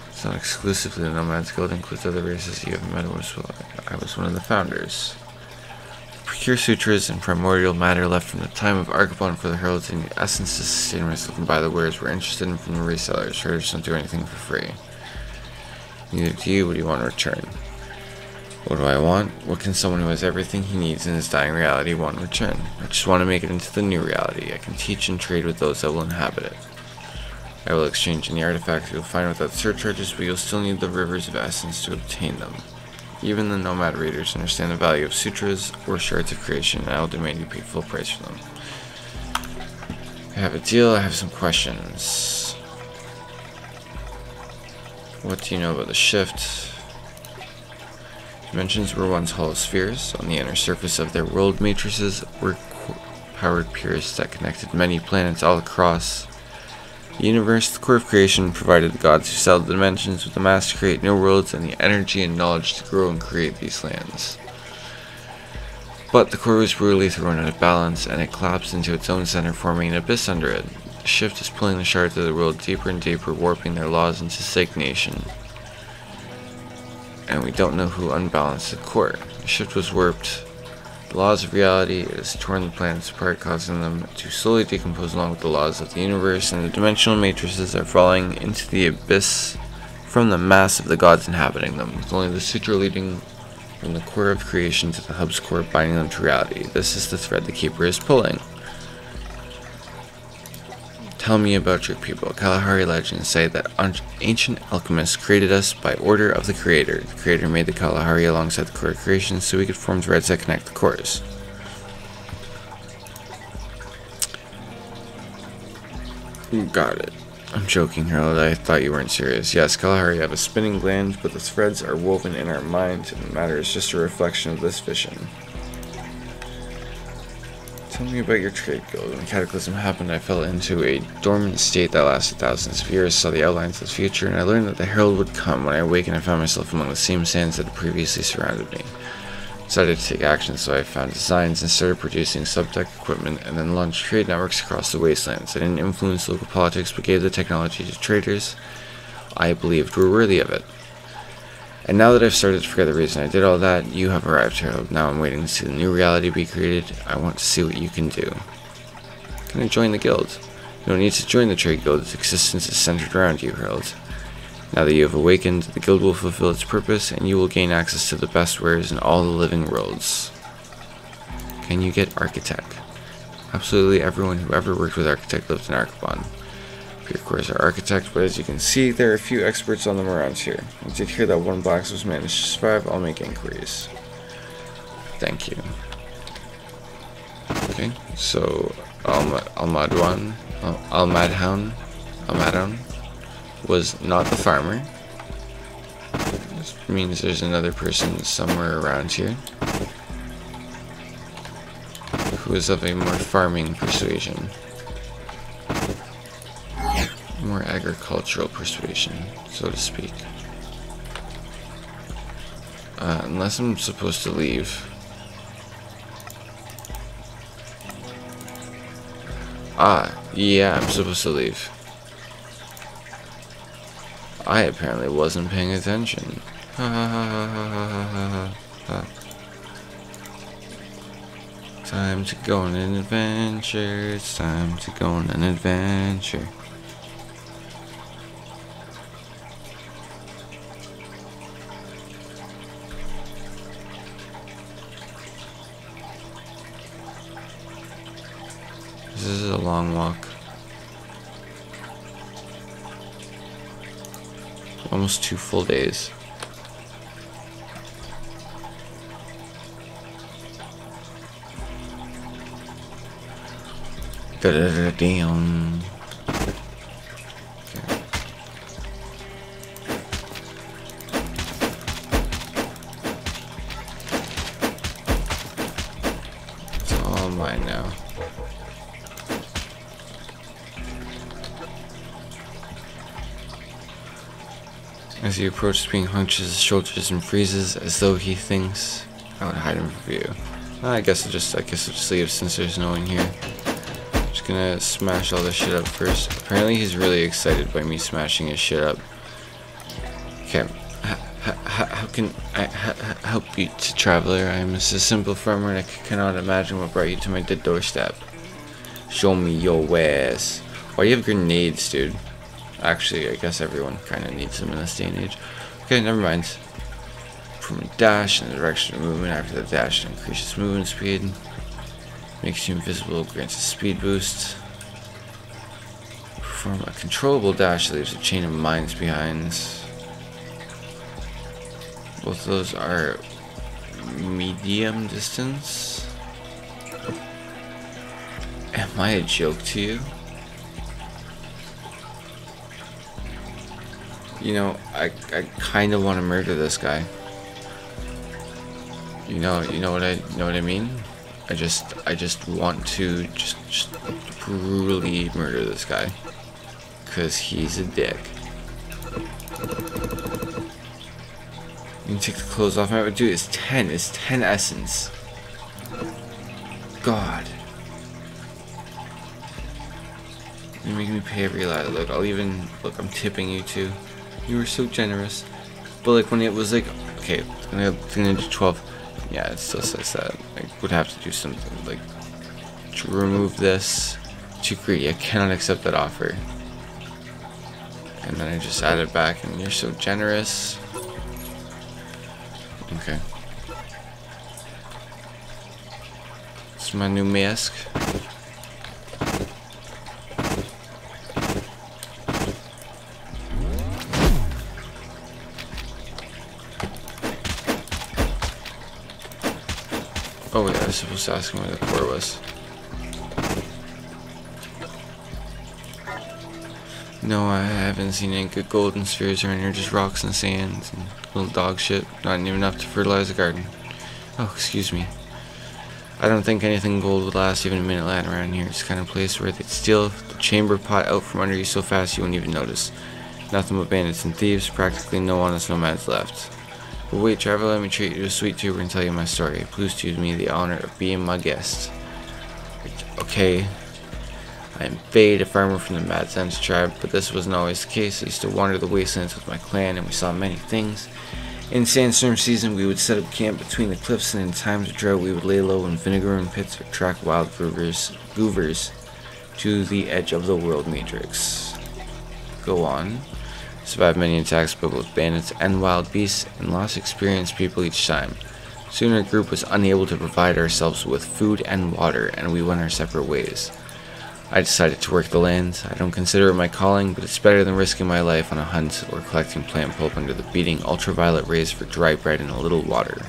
it's not exclusively the Nomads Guild, it includes other races you haven't met as well. I was one of the founders. Procure sutras and primordial matter left from the time of Archibald for the heralds and essence to sustain myself and buy the wares we're interested in from the resellers. Traders don't do anything for free. Neither do you, what do you want in return? What do I want? What can someone who has everything he needs in his dying reality want in return? I just want to make it into the new reality. I can teach and trade with those that will inhabit it. I will exchange any artifacts you'll find without surcharges, but you'll still need the rivers of essence to obtain them. Even the nomad raiders understand the value of sutras or shards of creation, and I will demand you pay full price for them. I have a deal, I have some questions. What do you know about the shift? Dimensions were once hollow spheres. On the inner surface of their world matrices were powered piers that connected many planets all across the universe. The core of creation provided the gods who settled the dimensions with the mass to create new worlds and the energy and knowledge to grow and create these lands. But the core was brutally thrown out of balance, and it collapsed into its own center, forming an abyss under it. The shift is pulling the shards of the world deeper and deeper, warping their laws into stagnation and we don't know who unbalanced the core. The shift was warped. The laws of reality is torn the planets apart, causing them to slowly decompose along with the laws of the universe, and the dimensional matrices are falling into the abyss from the mass of the gods inhabiting them, with only the sutra leading from the core of creation to the hub's core binding them to reality. This is the thread the Keeper is pulling. Tell me about your people. Kalahari legends say that ancient alchemists created us by order of the Creator. The Creator made the Kalahari alongside the core creation so we could form threads that connect the cores. Got it. I'm joking, Herald. I thought you weren't serious. Yes, Kalahari have a spinning gland, but the threads are woven in our mind, and matter is just a reflection of this vision. Tell me about your trade guild. When cataclysm happened, I fell into a dormant state that lasted thousands of years, saw the outlines of the future, and I learned that the herald would come. When I awakened, I found myself among the same sands that had previously surrounded me. Decided to take action, so I found designs and started producing subtech equipment, and then launched trade networks across the wastelands. I didn't influence local politics, but gave the technology to traders I believed were worthy of it. And now that I've started to forget the reason I did all that, you have arrived, Herald. Now I'm waiting to see the new reality be created. I want to see what you can do. Can I join the guild? You don't need to join the trade guild. Its existence is centered around you, Herald. Now that you have awakened, the guild will fulfill its purpose, and you will gain access to the best wares in all the living worlds. Can you get Architect? Absolutely everyone who ever worked with Architect lived in Of course, our architect, but as you can see, there are a few experts on them around here. I did hear that one box was managed to survive. I'll make inquiries. Thank you. Okay, so Al Almadwan, uh, Al Almadhoun, Almadhoun was not the farmer. This means there's another person somewhere around here who is of a more farming persuasion more agricultural persuasion, so to speak. Uh, unless I'm supposed to leave. Ah, yeah, I'm supposed to leave. I apparently wasn't paying attention. Time to go on an adventure. It's time to go on an adventure. This is a long walk. Almost two full days. Da da da damn. All mine now. As he approaches, being hunches his shoulders and freezes as though he thinks I would hide him from view. I guess I'll just I guess I'll just leave since there's no one here. Just gonna smash all this shit up first. Apparently he's really excited by me smashing his shit up. Okay. How, how can I help you, traveler? I am just a simple farmer and I cannot imagine what brought you to my dead doorstep. Show me your wares. Why do you have grenades, dude? Actually, I guess everyone kind of needs them in this day and age. Okay, never mind. From a dash in the direction of movement. After the dash, increases movement speed. Makes you invisible, grants a speed boost. Perform a controllable dash leaves a chain of mines behind. Both of those are medium distance. Am I a joke to you? You know, I, I kind of want to murder this guy. You know, you know what I know what I mean? I just I just want to just, just brutally murder this guy cuz he's a dick. You can take the clothes off. Do it's 10. It's 10 essence. God. You're making me pay every lie. Look, I'll even look. I'm tipping you too. You were so generous. But like when it was like, okay, I'm gonna do 12. Yeah, it still says that. I would have to do something like to remove this. Too greedy. I cannot accept that offer. And then I just add it back, and you're so generous. Okay. It's my new mask. Was supposed to ask him where the core was. No, I haven't seen any good golden spheres around here, just rocks and sands and little dog shit. Not even enough to fertilize a garden. Oh, excuse me. I don't think anything gold would last even a minute lying around here. It's kind of place where they'd steal the chamber pot out from under you so fast you wouldn't even notice. Nothing but bandits and thieves, practically no honest nomads left. But wait, traveler, let me treat you to a sweet tuber and tell you my story. Please do me the honor of being my guest. Okay. I am Fade, a farmer from the Mad Sense tribe, but this wasn't always the case. I used to wander the wastelands with my clan, and we saw many things. In sandstorm season, we would set up camp between the cliffs, and in times of drought, we would lay low in vinegaroon pits or track wild goovers, goovers to the edge of the world matrix. Go on survived many attacks by both bandits and wild beasts, and lost experienced people each time. Soon our group was unable to provide ourselves with food and water, and we went our separate ways. I decided to work the lands. I don't consider it my calling, but it's better than risking my life on a hunt or collecting plant pulp under the beating ultraviolet rays for dry bread and a little water.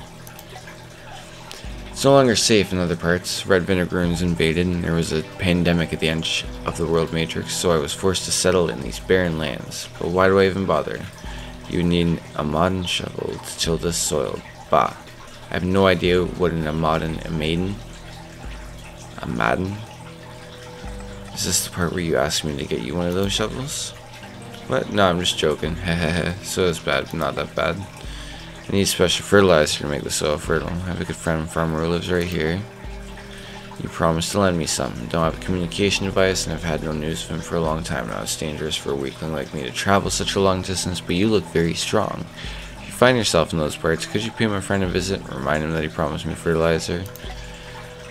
It's no longer safe in other parts. Red vinegaroons invaded, and there was a pandemic at the edge of the world matrix, so I was forced to settle in these barren lands. But why do I even bother? You need a modern shovel to till this soil. Bah. I have no idea what an Amadan, a maiden, a madden. Is this the part where you asked me to get you one of those shovels? What? No, I'm just joking. So it's bad, but not that bad. I need special fertilizer to make the soil fertile. I have a good friend farmer who lives right here. You promised to lend me some. Don't have a communication device, and I've had no news of him for a long time now. It's dangerous for a weakling like me to travel such a long distance, but you look very strong. If you find yourself in those parts, could you pay my friend a visit and remind him that he promised me fertilizer?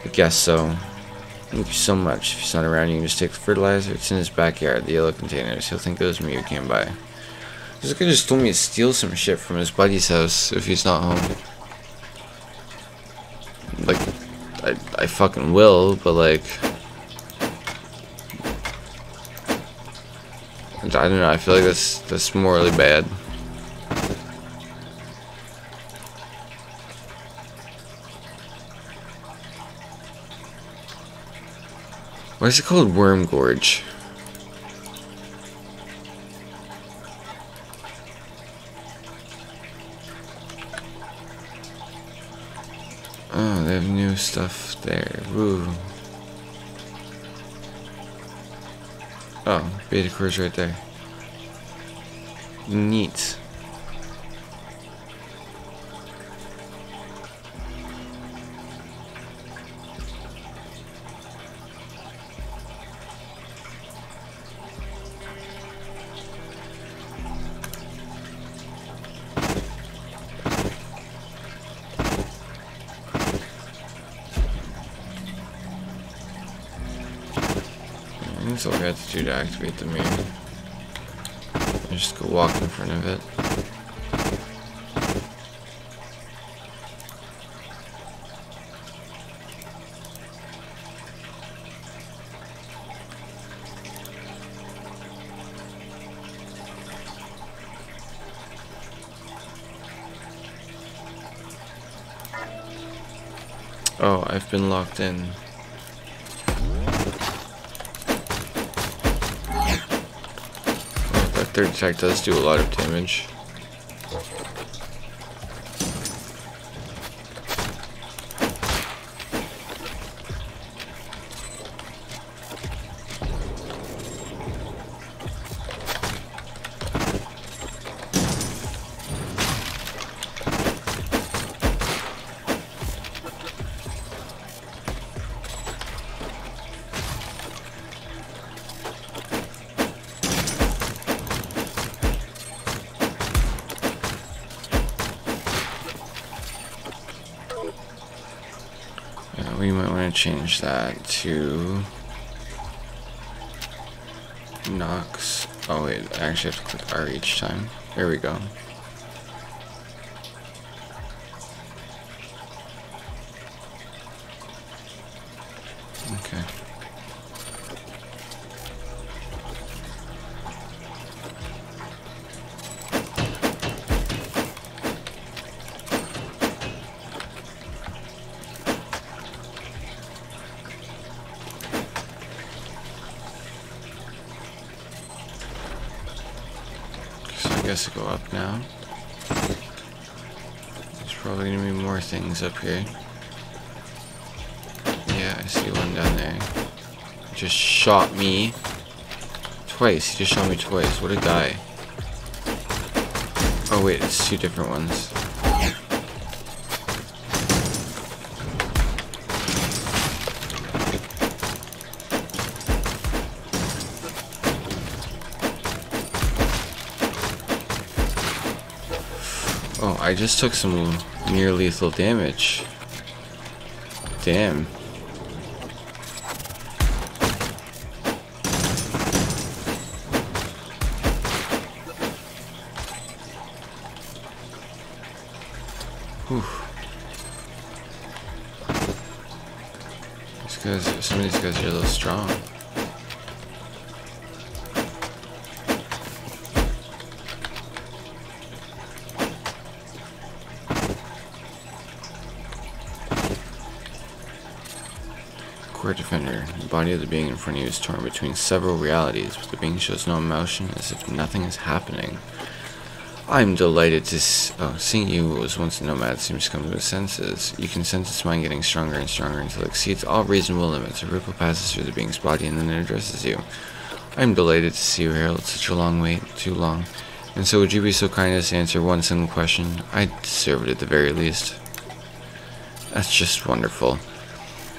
I guess so. Thank you so much. If he's not around, you can just take the fertilizer. It's in his backyard, the yellow containers. He'll think it was me who came by. This guy just told me to steal some shit from his buddy's house if he's not home. Like, I, I fucking will, but like... I don't know, I feel like that's, that's morally bad. Why is it called Worm Gorge? Ah, oh, they have new stuff there. Woo. Oh, beta core's right there. Neat. think that's all we have to to activate the mirror. Just go walk in front of it. Oh, I've been locked in. Oh, that third attack does do a lot of damage. Change that to Nox. Oh wait, I actually have to click R each time. There we go. guess go up now. There's probably gonna be more things up here. Yeah, I see one down there. He just shot me. Twice. He just shot me twice. What a guy. Oh wait, it's two different ones. Oh, I just took some near lethal damage. Damn. Being in front of you is torn between several realities, but the being shows no emotion as if nothing is happening. I'm delighted to oh, uh, seeing you who was once a nomad seems to come to his senses. You can sense its mind getting stronger and stronger until it exceeds all reasonable limits. A ripple passes through the being's body and then it addresses you. I'm delighted to see you, Herald. Such a long wait. Too long. And so would you be so kind as to answer one single question? I deserve it at the very least. That's just wonderful.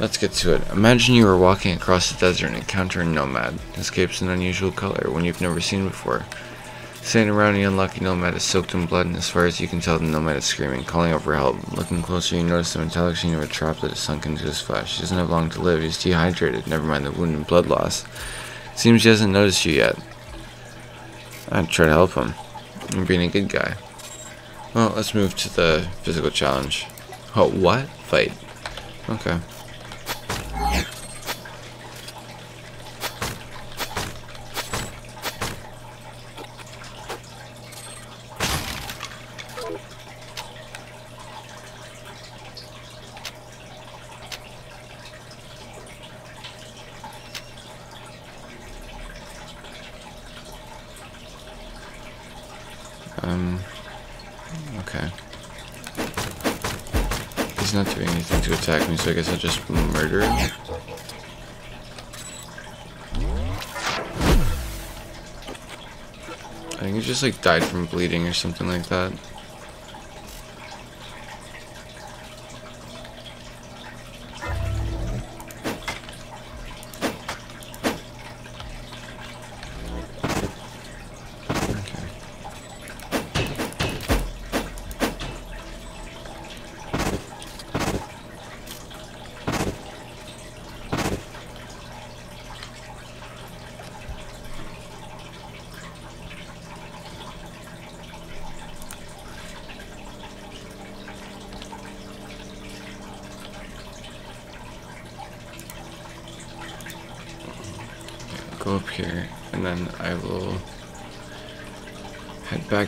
Let's get to it. Imagine you are walking across the desert and encounter a nomad. Escapes an unusual color, one you've never seen before. Standing around the unlucky nomad is soaked in blood, and as far as you can tell, the nomad is screaming, calling out for help. Looking closer, you notice the metallic sheen of a trap that is sunk into his flesh. He doesn't have long to live. He's dehydrated, never mind the wound and blood loss. Seems he hasn't noticed you yet. I'd try to help him. I'm being a good guy. Well, let's move to the physical challenge. Oh, what? Fight. Okay. Um, okay. He's not doing anything to attack me, so I guess I'll just murder him. I think he just like died from bleeding or something like that.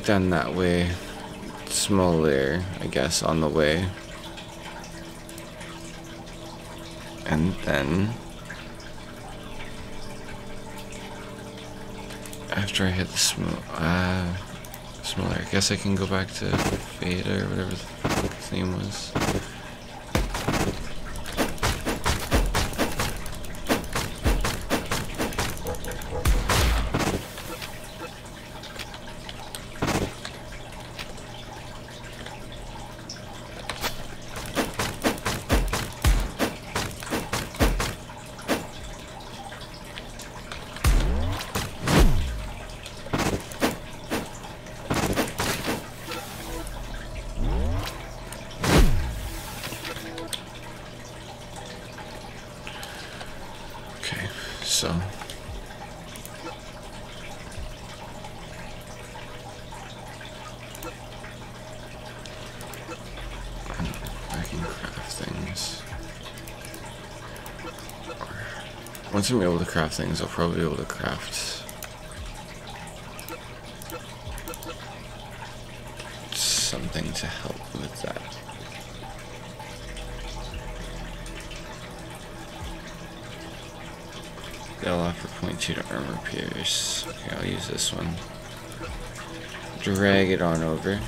Down that way. Small layer, I guess, on the way. And then after I hit the small, uh, smaller, I guess I can go back to or whatever the name was. Okay, so. I can craft things. Once I'm able to craft things, I'll probably be able to craft something to help with that. They'll offer point two to armor pierce. Okay, I'll use this one. Drag it on over.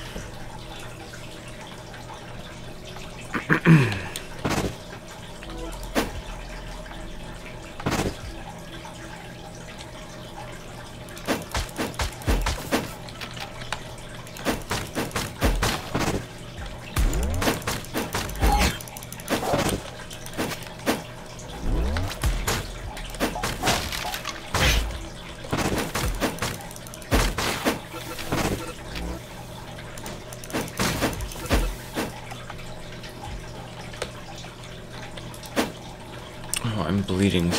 Oh, I'm bleeding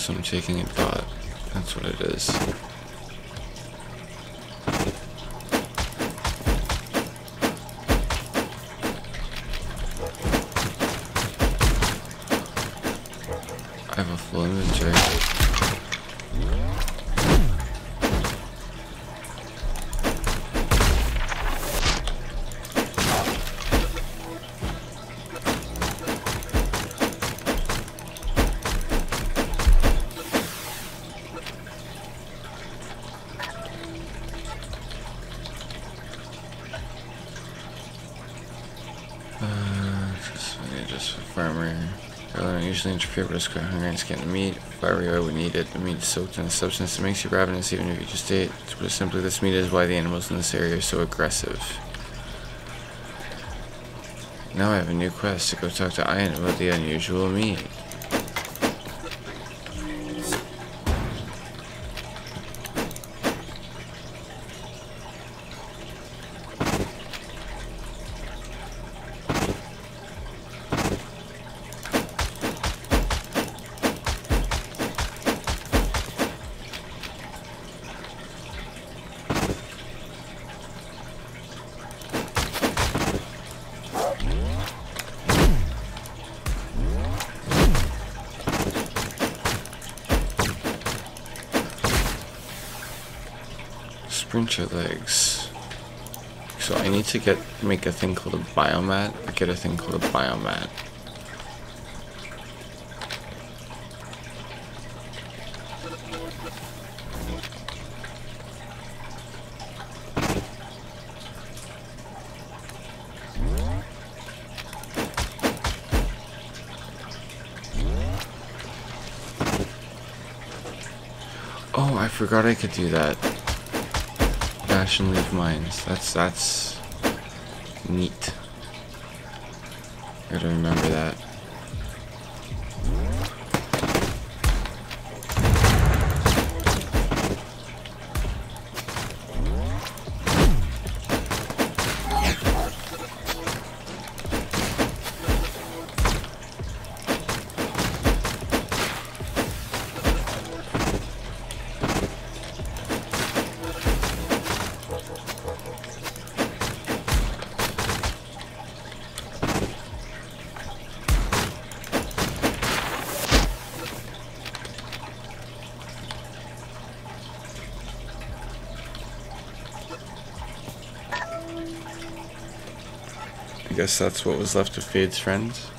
too. So I'm taking a dot. That's what it is. Interfere with a hunger and meat. If I were you, would eat it. The meat is soaked in a substance that makes you ravenous even if you just ate. To put it simply, this meat is why the animals in this area are so aggressive. Now I have a new quest to go talk to Ian about the unusual meat. Sprint your legs. So I need to get make a thing called a biomat or get a thing called a biomat. Oh, I forgot I could do that. Dash and leave mines. That's that's neat. Gotta remember that. That's what was left of Fade's friends.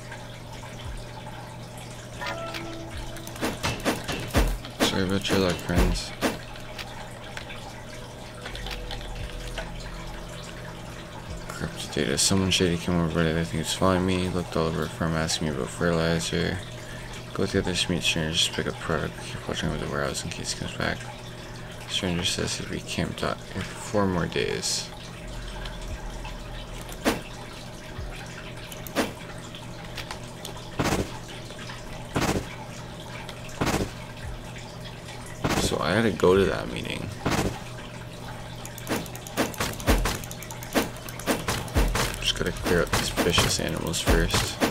Sorry about your luck, friends. Corrupted data. Someone shady came over, but I think it's following me. Looked all over farm, asking me about fertilizer. Go with the other meet stranger, just pick up product. Keep watching over the warehouse in case he comes back. Stranger says he'll be camped out for four more days. To go to that meeting. Just gotta clear up these vicious animals first.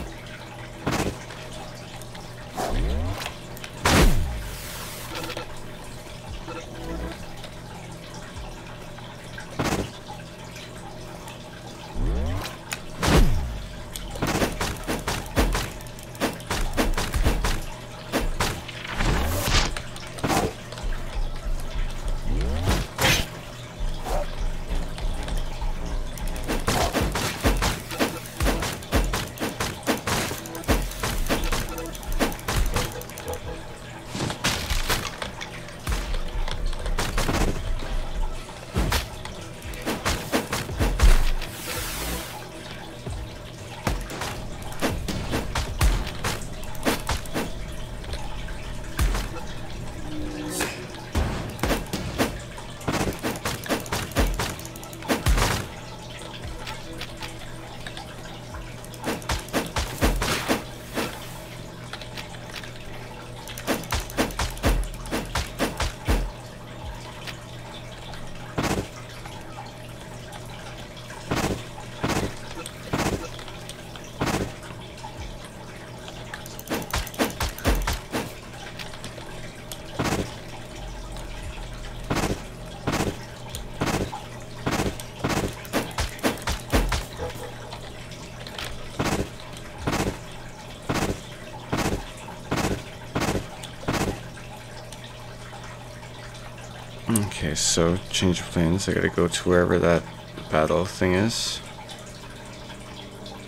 Okay, so change of plans. I gotta go to wherever that battle thing is.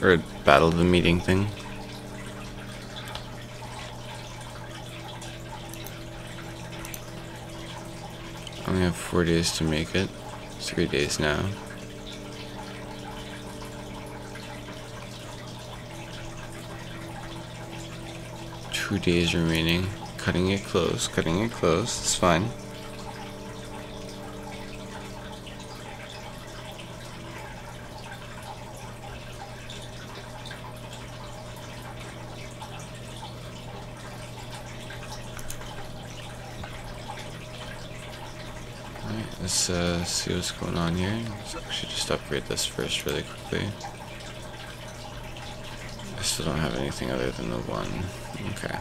Or battle the meeting thing. I only have four days to make it. Three days now. Two days remaining. Cutting it close, cutting it close. It's fine. Alright, let's see what's going on here. I should just upgrade this first really quickly. I still don't have anything other than the one. Okay.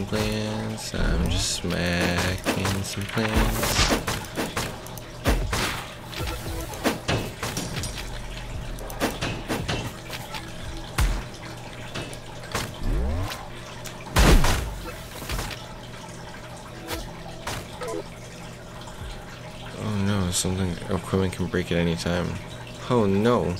some plants. I'm just smacking some plants. Oh no, something equipment can break at any time. Oh no.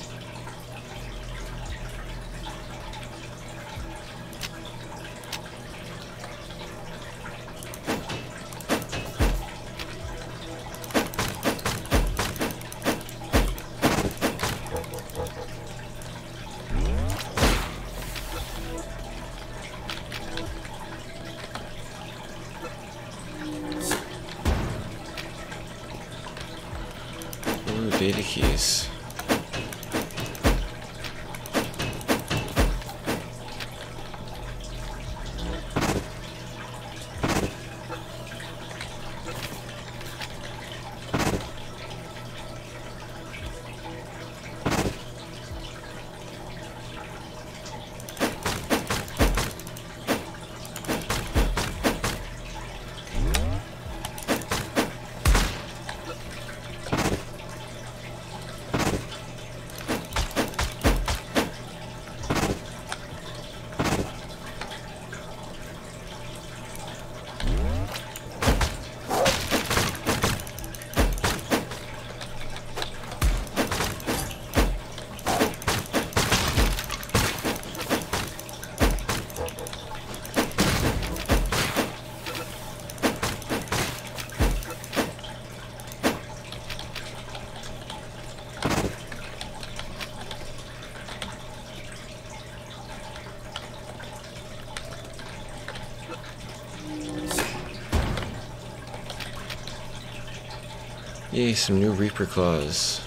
Yay, some new Reaper claws.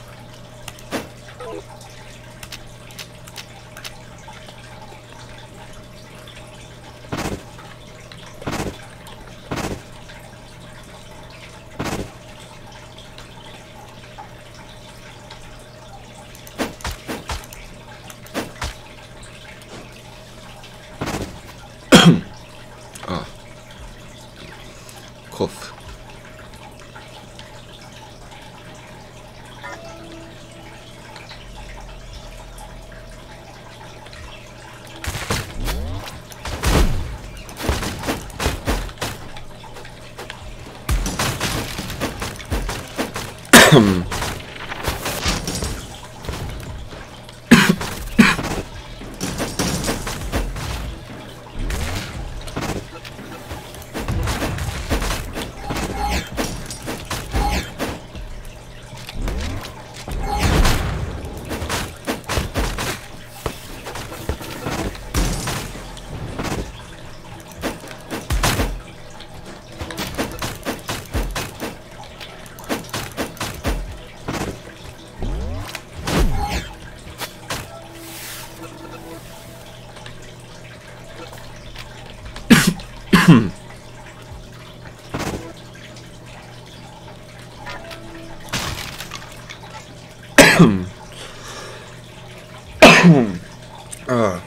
oh. Cough. Uh.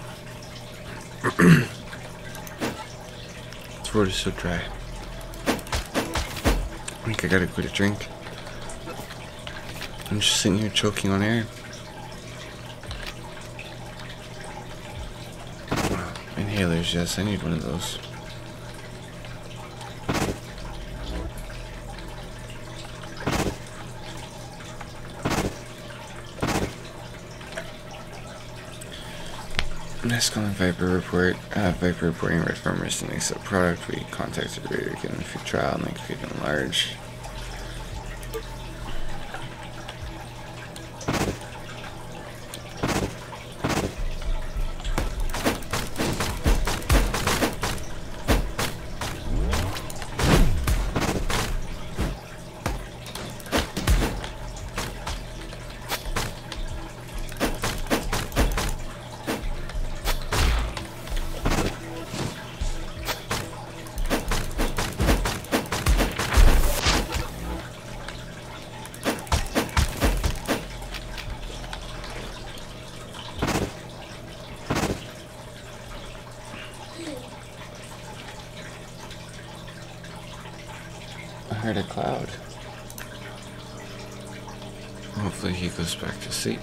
Throat is so dry. I think I gotta quit a drink. I'm just sitting here choking on air. Inhalers, yes, I need one of those. On the Viper report, uh, Viper reporting red farmers didn't accept product. We contacted Raider given a free trial and they could enlarge. I heard a cloud. Hopefully he goes back to sleep.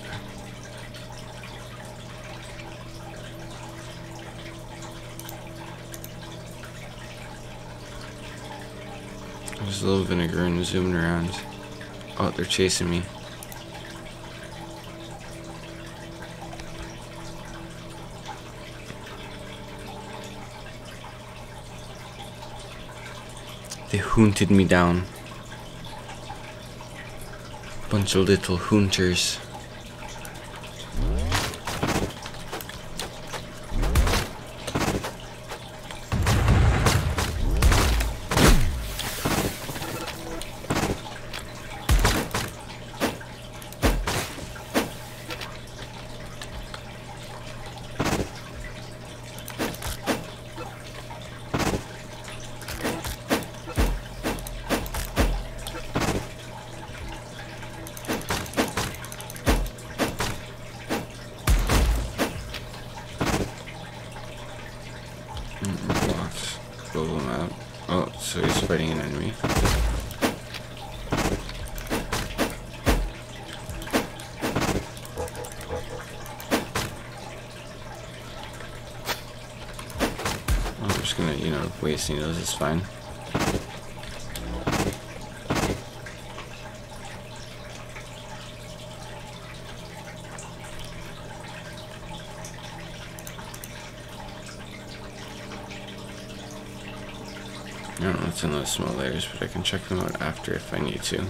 There's a little vinegaroon zooming around. Oh, they're chasing me. They hunted me down. Bunch of little hunters. Blocks. Blow them out. Oh, so he's fighting an enemy. I'm just gonna, you know, wasting those is fine. I don't know what's in those small layers, but I can check them out after if I need to.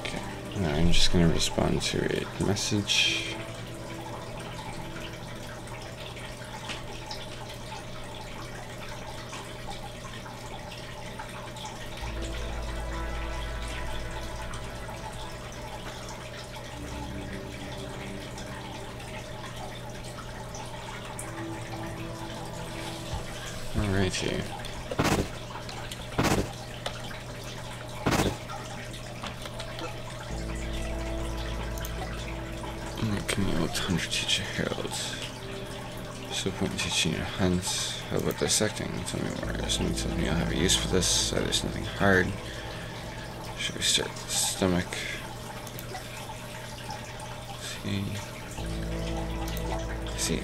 Okay, just gonna respond to a message. Alrighty. Can you old hundred teacher heralds? So point teaching your hands. How about dissecting? Tell me more. There's no telling me I'll have a use for this. There's nothing hard. Should we start with the stomach? see. see.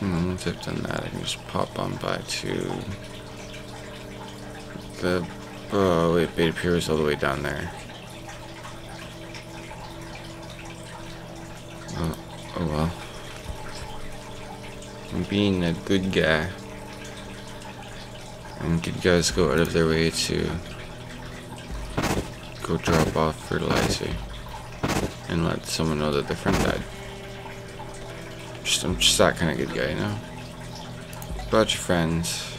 And once I've done that, I can just pop on by to the. Oh, wait, Beta is all the way down there. Oh, oh well. I'm being a good guy. And good guys go out of their way to go drop off fertilizer and let someone know that their friend died. Just, I'm just that kind of good guy, you know? Your friends.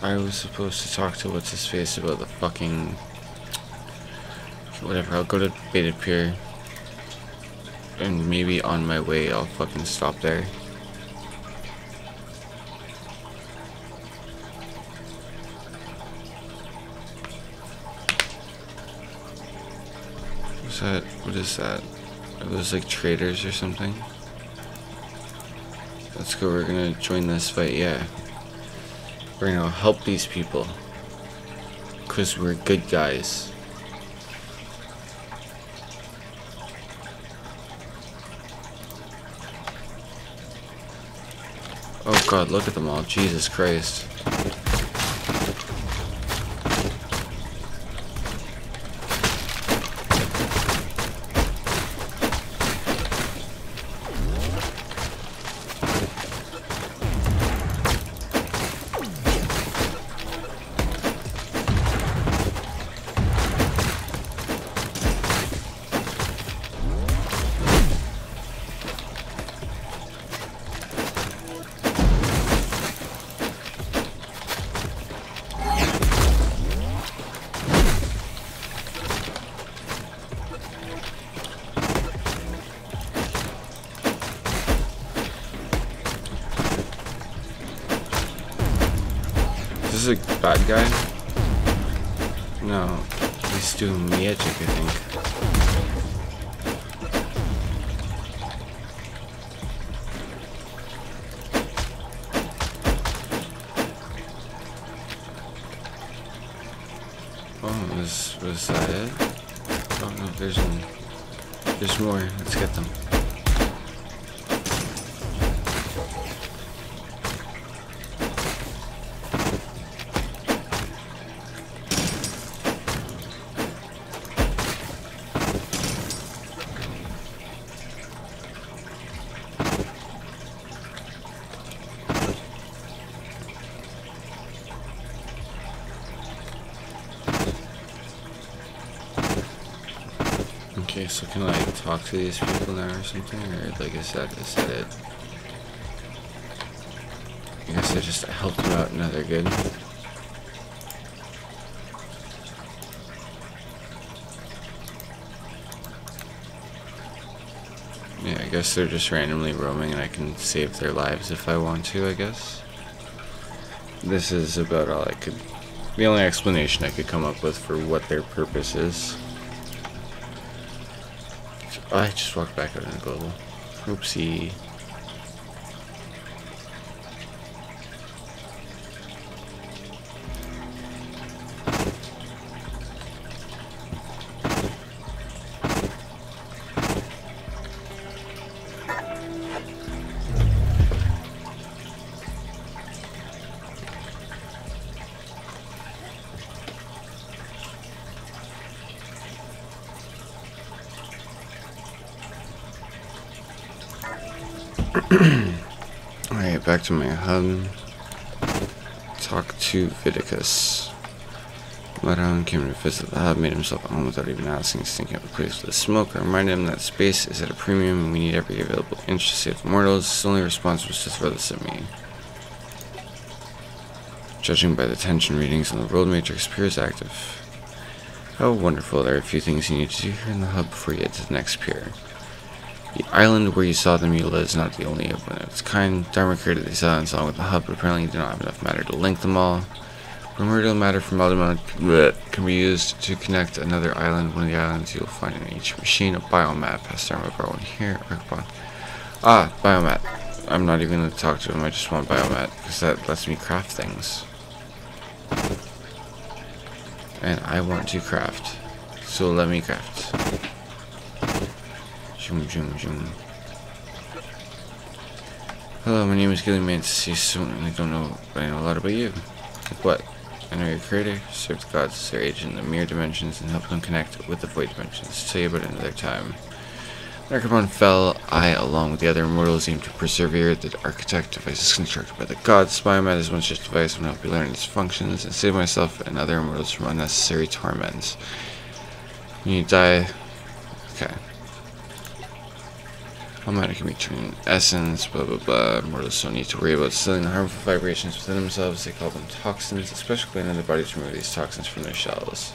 I was supposed to talk to what's his face about the fucking whatever. I'll go to Beta Pier and maybe on my way I'll fucking stop there. What's that? What is that? Are those like traders or something? Let's go, we're gonna join this fight, yeah. We're gonna help these people. Cause we're good guys. God, look at them all. Jesus Christ. Was, that it? Oh no, there's one. There's more. Let's get them. Okay, so can I like, talk to these people now or something? Or like is that is that it? I guess I just helped them out they're good. Yeah, I guess they're just randomly roaming and I can save their lives if I want to, I guess. This is about all I could the only explanation I could come up with for what their purpose is. I just walked back out in the global. Oopsie. Alright, back to my hub. Talk to Viticus. Madon came to visit the hub, made himself at home without even asking, stinking up the place with a smoke. I reminded him that space is at a premium and we need every available inch to save the mortals. His only response was to throw this at me. Judging by the tension readings on the world matrix, Pure is active. How wonderful, there are a few things you need to do here in the hub before you get to the next Pure. The island where you saw the mutila is not the only one of its kind. Dharma created these islands along with the hub, but apparently you do not have enough matter to link them all. Primordial matter from Alderman can be used to connect another island. One of the islands you'll find in each machine. A biomap has Dharma brought one here. Ah, biomat. I'm not even going to talk to him, I just want biomat, because that lets me craft things. And I want to craft. So let me craft. Zoom, zoom, zoom. Hello, my name is Mantis. You certainly don't know, I know a lot about you. Like what? I know your creator, served the gods as their agent in the mirror dimensions, and help them connect with the void dimensions. Tell you about another time. When Arcabon fell, I, along with the other immortals, aimed to persevere. The architect device is constructed by the gods. Biomat is one such device and help you learn its functions and save myself and other immortals from unnecessary torments. When you die... Okay. Almighty can be turned essence, blah blah blah. Mortals don't need to worry about stealing the harmful vibrations within themselves. They call them toxins, especially when other bodies remove these toxins from their shells.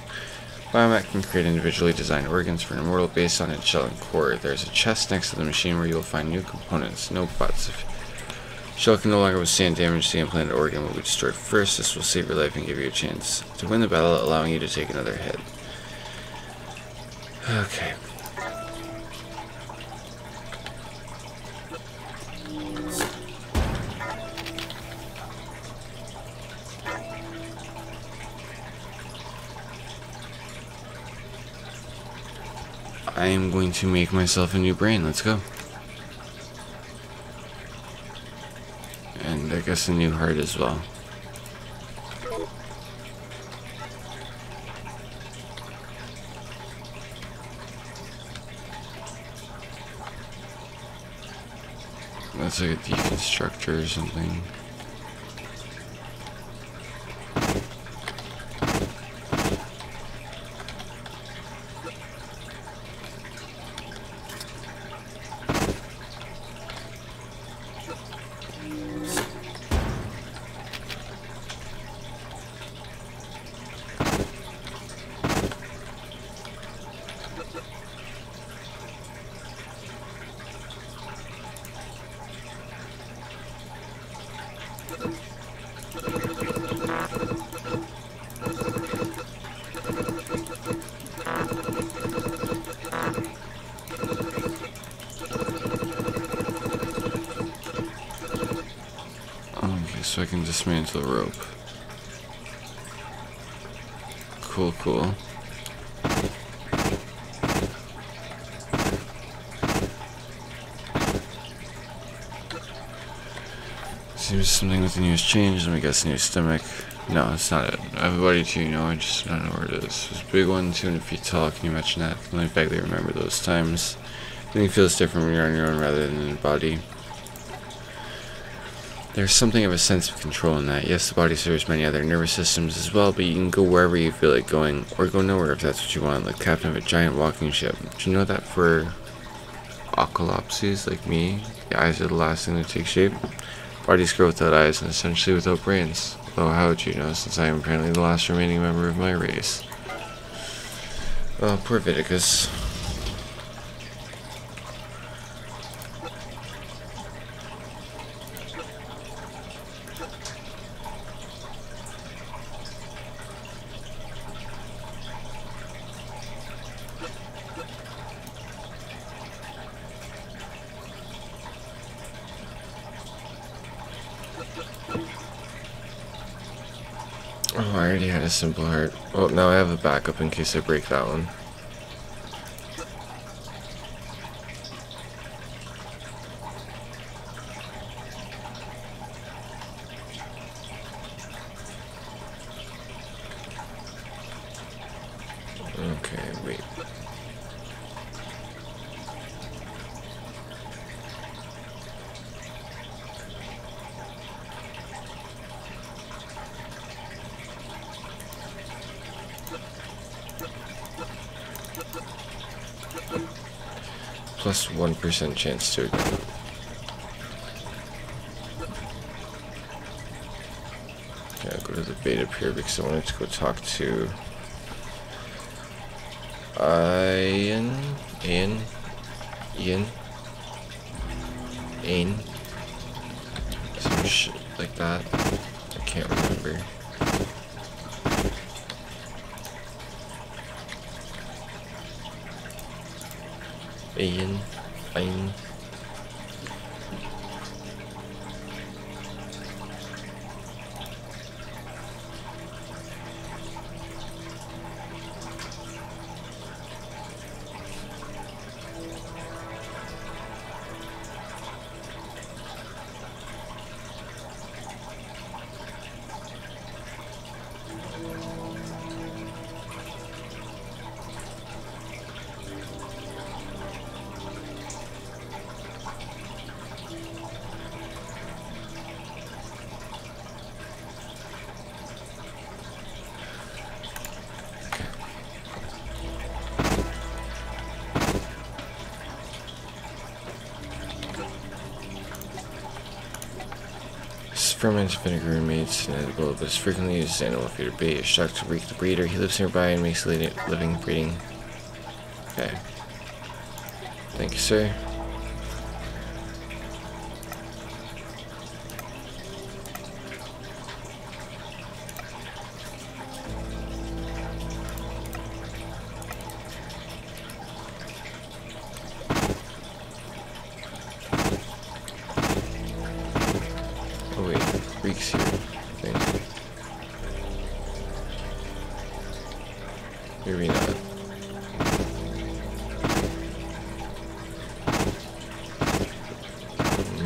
Biomat can create individually designed organs for an immortal based on its shell and core. There's a chest next to the machine where you will find new components, no buts. If shell can no longer withstand damage, the implanted organ will be destroyed first. This will save your life and give you a chance to win the battle, allowing you to take another hit. Okay. I am going to make myself a new brain. Let's go. And I guess a new heart as well. That's like a deconstructor or something. Something news changed, let me guess new stomach. No, it's not it. I have too, you know, I just don't know where it is. A big one, 200 feet tall, can you imagine that? Let me vaguely remember those times. Everything feels different when you're on your own rather than in a body. There's something of a sense of control in that. Yes, the body serves many other nervous systems as well, but you can go wherever you feel like going, or go nowhere if that's what you want, like captain of a giant walking ship. Do you know that for ocolopsies like me, the eyes are the last thing to take shape? Bodies grow without eyes and essentially without brains. Though how would you know, since I am apparently the last remaining member of my race? Oh, poor Viticus. Oh, I already had a simple heart. Well, now I have a backup in case I break that one. Okay, wait. 1% chance to. I'll go to the beta pier because I wanted to go talk to Ian, Ian, Ian, Ian, some shit like that. I can't remember. Ian, Ian. Fermented vinegar remains inedible, but is frequently used as animal feeder bait. Is shocked to reek the breeder. He lives nearby and makes a living breeding. Okay. Thank you, sir. Oh wait, Reek's here, I think. Maybe not.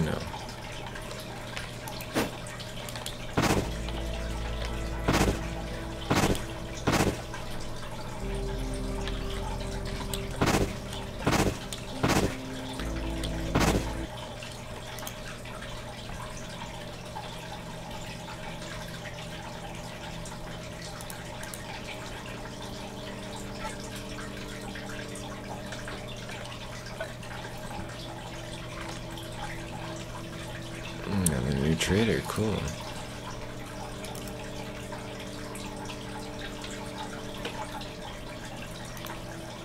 No. trader, cool.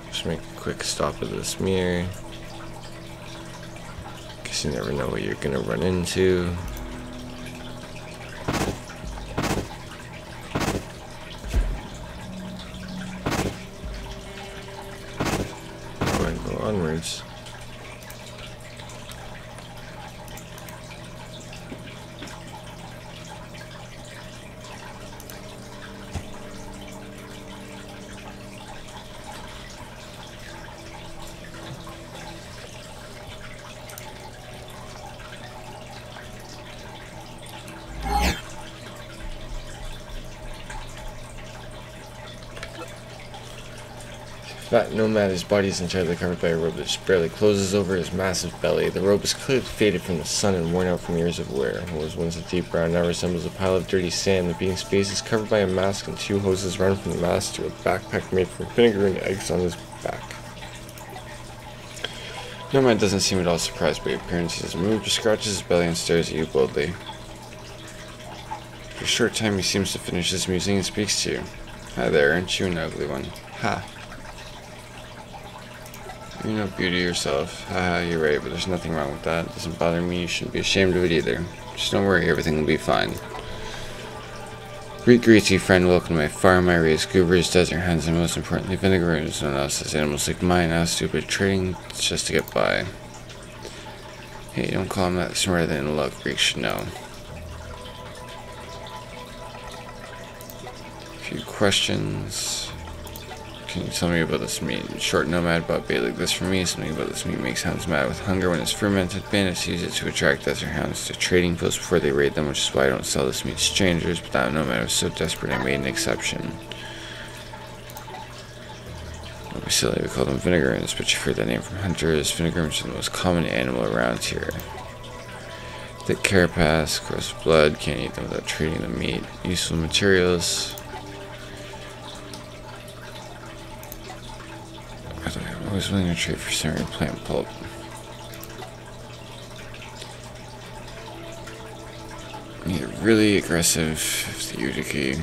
Just make a quick at. Guess you never know what you're gonna run into. Go and go onwards. Fat Nomad, his body is entirely covered by a robe that barely closes over his massive belly. The robe is clearly faded from the sun and worn out from years of wear. It was once a deep brown, now resembles a pile of dirty sand. The being's face is covered by a mask, and two hoses run from the mask to a backpack made from vinegar and eggs on his back. Nomad doesn't seem at all surprised by your appearance. He doesn't move, just scratches his belly and stares at you boldly. For a short time, he seems to finish his musing and speaks to you. Hi there, aren't you an ugly one? Ha. You're no beauty yourself. Haha, you're right, but there's nothing wrong with that. It doesn't bother me. You shouldn't be ashamed of it either. Just don't worry, everything will be fine. Greet greets you, friend. Welcome to my farm. I raise goobers, desert hens, and most importantly. No one else has animals like mine. How stupid. Trading just to get by. Hey, don't call him that. Smarter than luck. Greek should know. A few questions. Can you tell me about this meat? Short nomad bought bait like this for me. Something about this meat makes hounds mad with hunger when it's fermented. Bandits use it to attract desert hounds to trading posts before they raid them, which is why I don't sell this meat to strangers. But that nomad was so desperate I made an exception. Don't be silly, we call them vinegaroons, but you've heard that name from hunters. Vinegaroons are the most common animal around here. Thick carapace, gross blood, can't eat them without treating the meat. Useful materials. I was willing to trade for some plant pulp. Yeah, really aggressive the Utiki.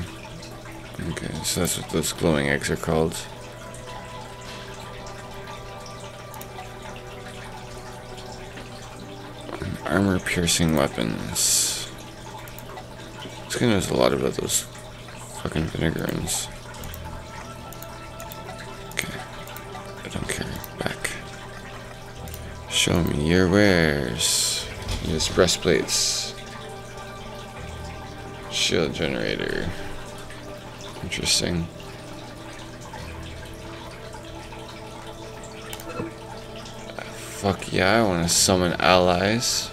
Okay, so that's what those glowing eggs are called. Armor piercing weapons. This guy knows a lot about those fucking vinegaroons. Don't care. Back. Show me your wares. Use breastplates. Shield generator. Interesting. Fuck yeah, I want to summon allies.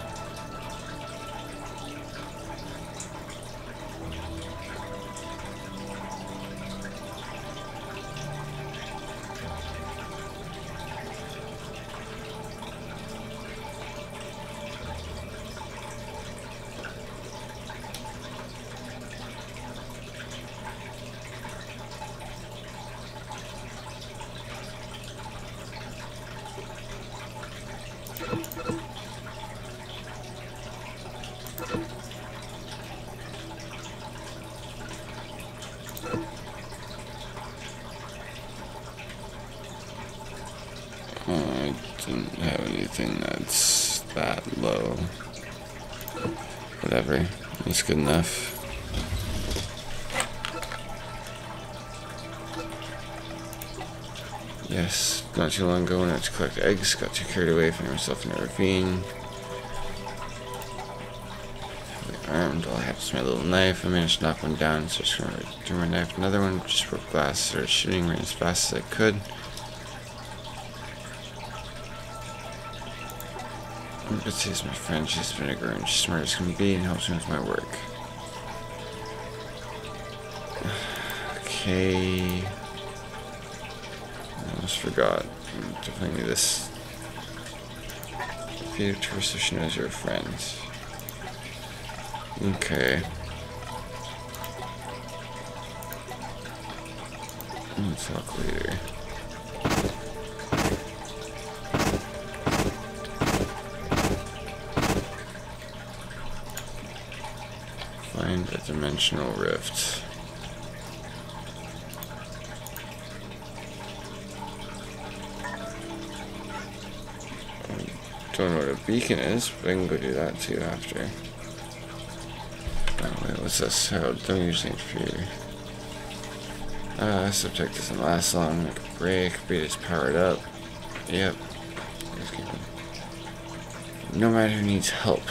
I don't have anything that's that low. Whatever. That's good enough. Yes, not too long ago when I had to collect eggs, got too carried away, found myself in a ravine. Armed, all I have is my little knife. I managed to knock one down, so I just gonna turn my knife another one, just broke glass, started shooting right as fast as I could. Bitsy is my friend, she's vinegaroon she's smart as can be and helps me with my work. Okay. I almost forgot. Definitely this. Feed to so knows you're a friend. Okay. We'll talk later. Find a dimensional rift. Don't know what a beacon is, but I can go do that too after. Oh, wait, what's this? Oh, don't use for you. Uh, subject doesn't last long. Make a break. Beat is powered up. Yep. No matter who needs help.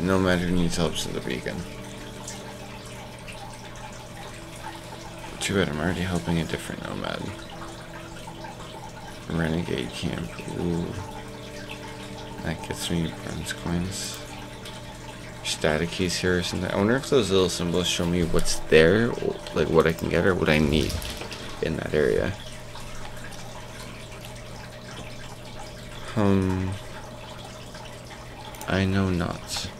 No matter who needs help to the beacon. Too bad I'm already helping a different nomad. Renegade camp. Ooh. That gets me bronze coins. Static keys here or something. I wonder if those little symbols show me what's there, like what I can get or what I need in that area. Um, I know not.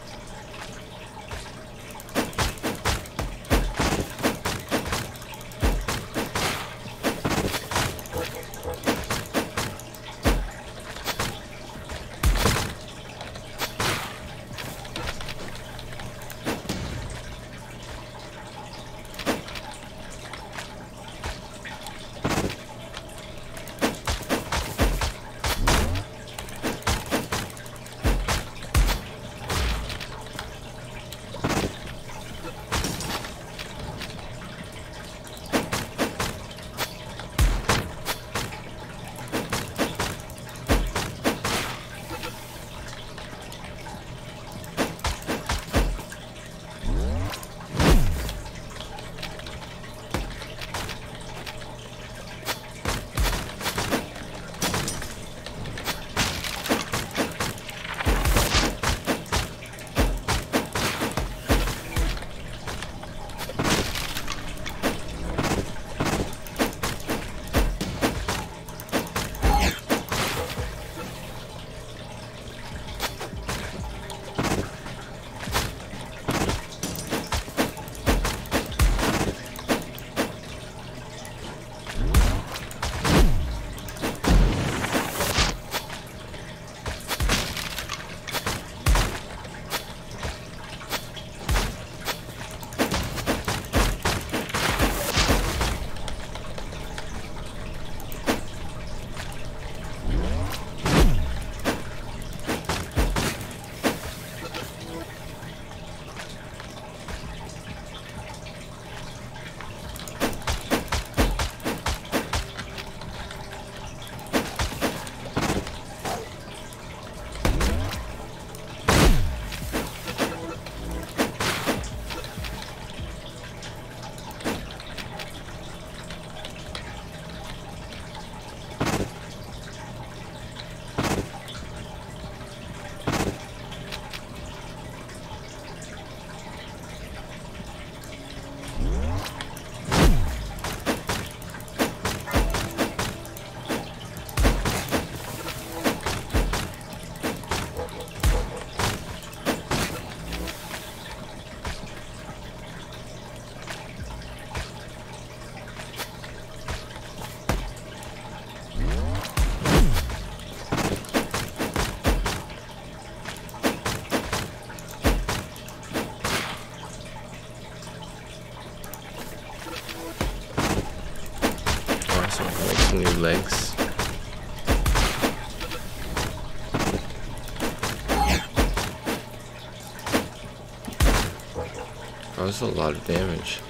Was a lot of damage.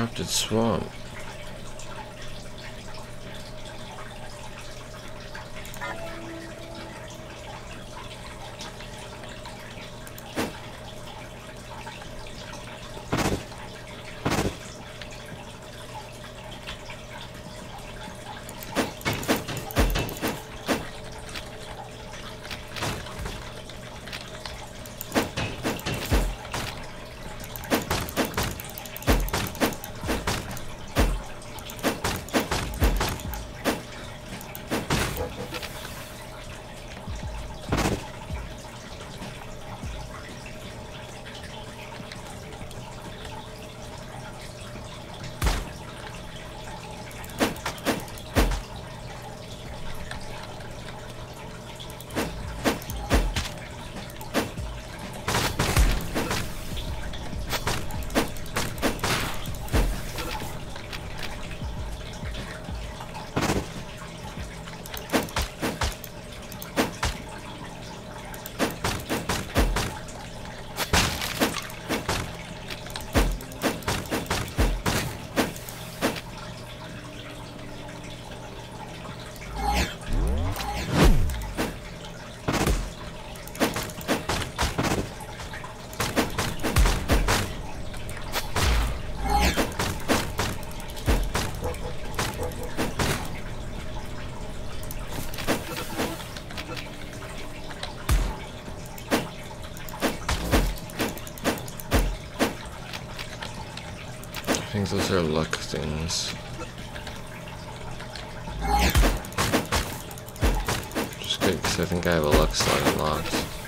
Corrupted swamp. Those are luck things. Just good, because I think I have a luck slot unlocked.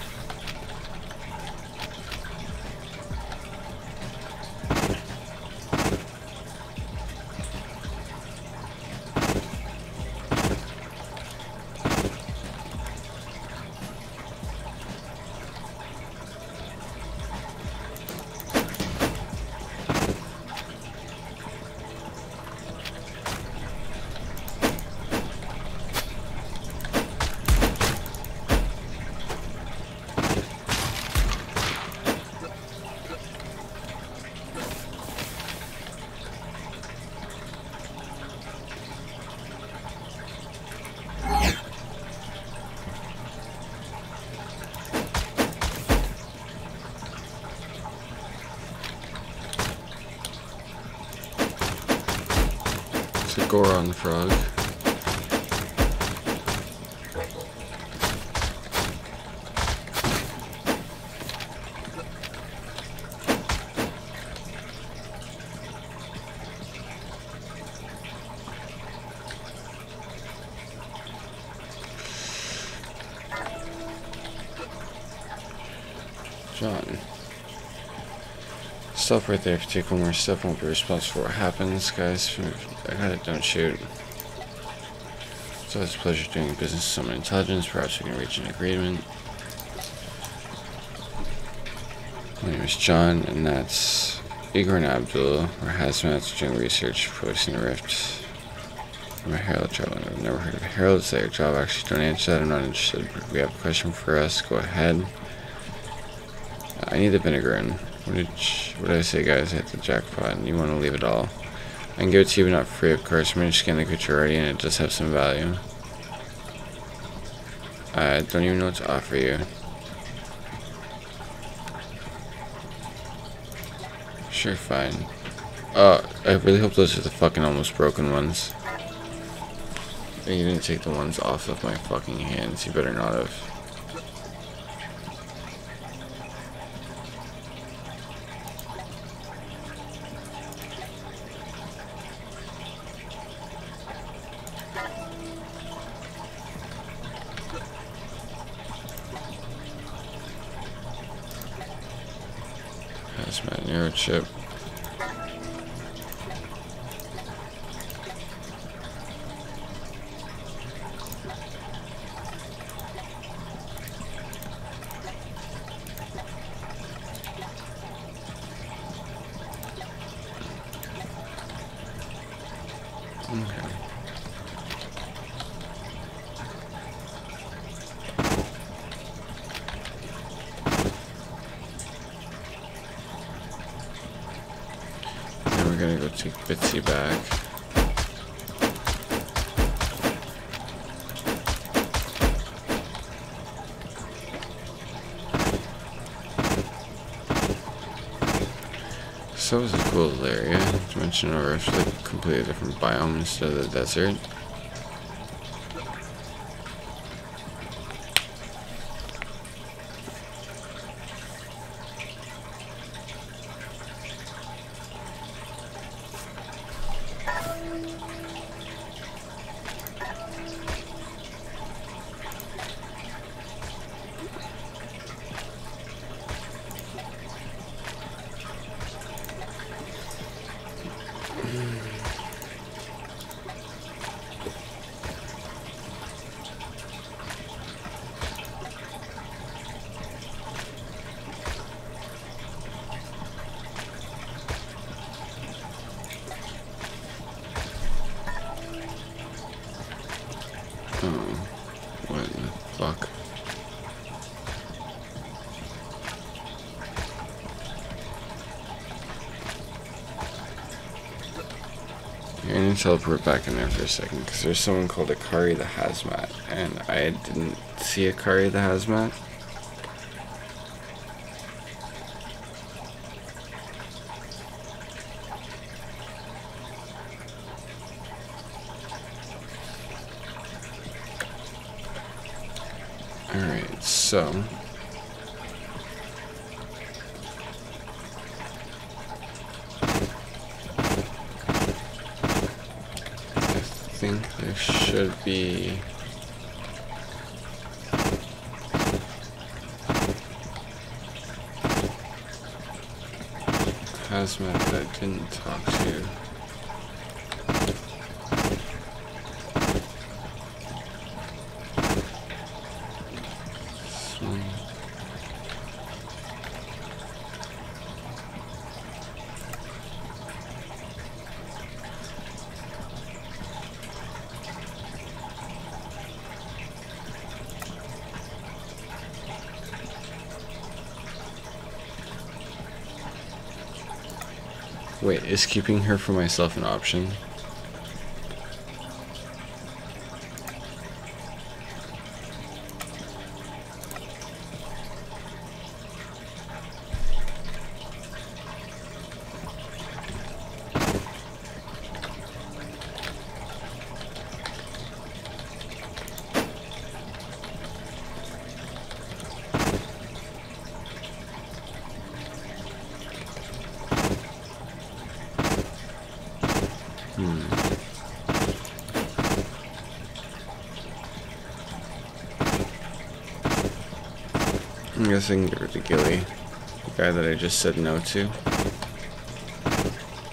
Goron frog. John. Stop right there. If you take one more step, won't be responsible for what happens, guys. I. Don't shoot. It's always a pleasure doing business with someone intelligence. Perhaps we can reach an agreement. My name is John, and that's Igor and Abdul. We're hazmats doing research policing the rift. I'm a herald traveler. I've never heard of heralds. Is that your job? Actually, don't answer that. I'm not interested. If you have a question for us, go ahead. I need the vinegar what did, what did I say, guys? I hit the jackpot, and you want to leave it all. I can give it to you, but not free, of course. I'm going to scan the creature already, and it does have some value. I don't even know what to offer you. Sure, fine. Oh, I really hope those are the fucking almost broken ones. You didn't take the ones off of my fucking hands. You better not have. chip. gonna go take Bitsy back. So it was a cool area. Dimension over actually a completely different of the desert. I'm gonna teleport back in there for a second because there's someone called Akari the Hazmat, and I didn't see Akari the Hazmat. Alright, so should be hazmat that didn't talk to. Wait, is keeping her for myself an option? Give to Gilly. The guy that I just said no to.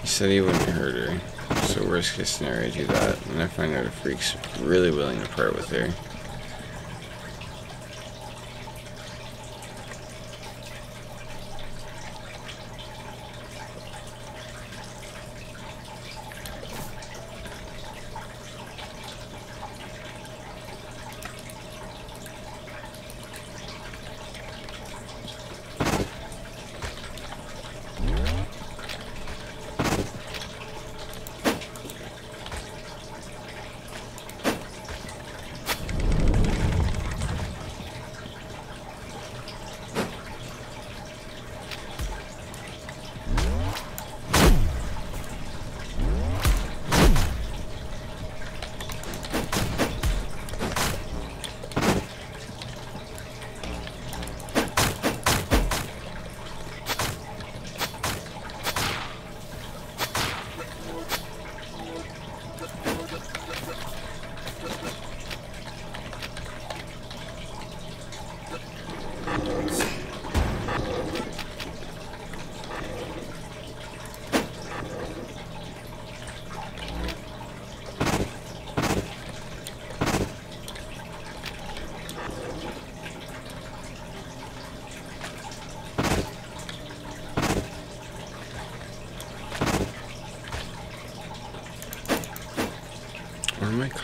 He said he wouldn't hurt her. So worst case scenario, I do that. And I find out a freak's really willing to part with her.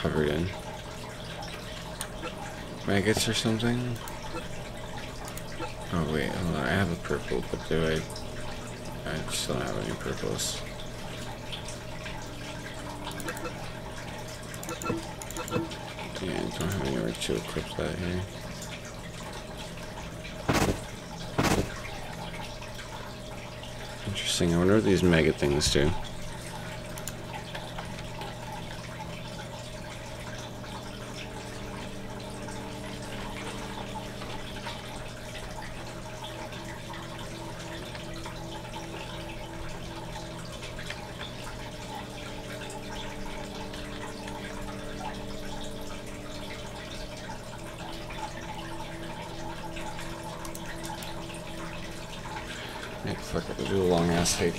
covered in? Or something? Oh wait, on. I have a purple, but do I... I just don't have any purples. Yeah, I don't have anywhere to equip that here. Interesting, I wonder what these mega things do.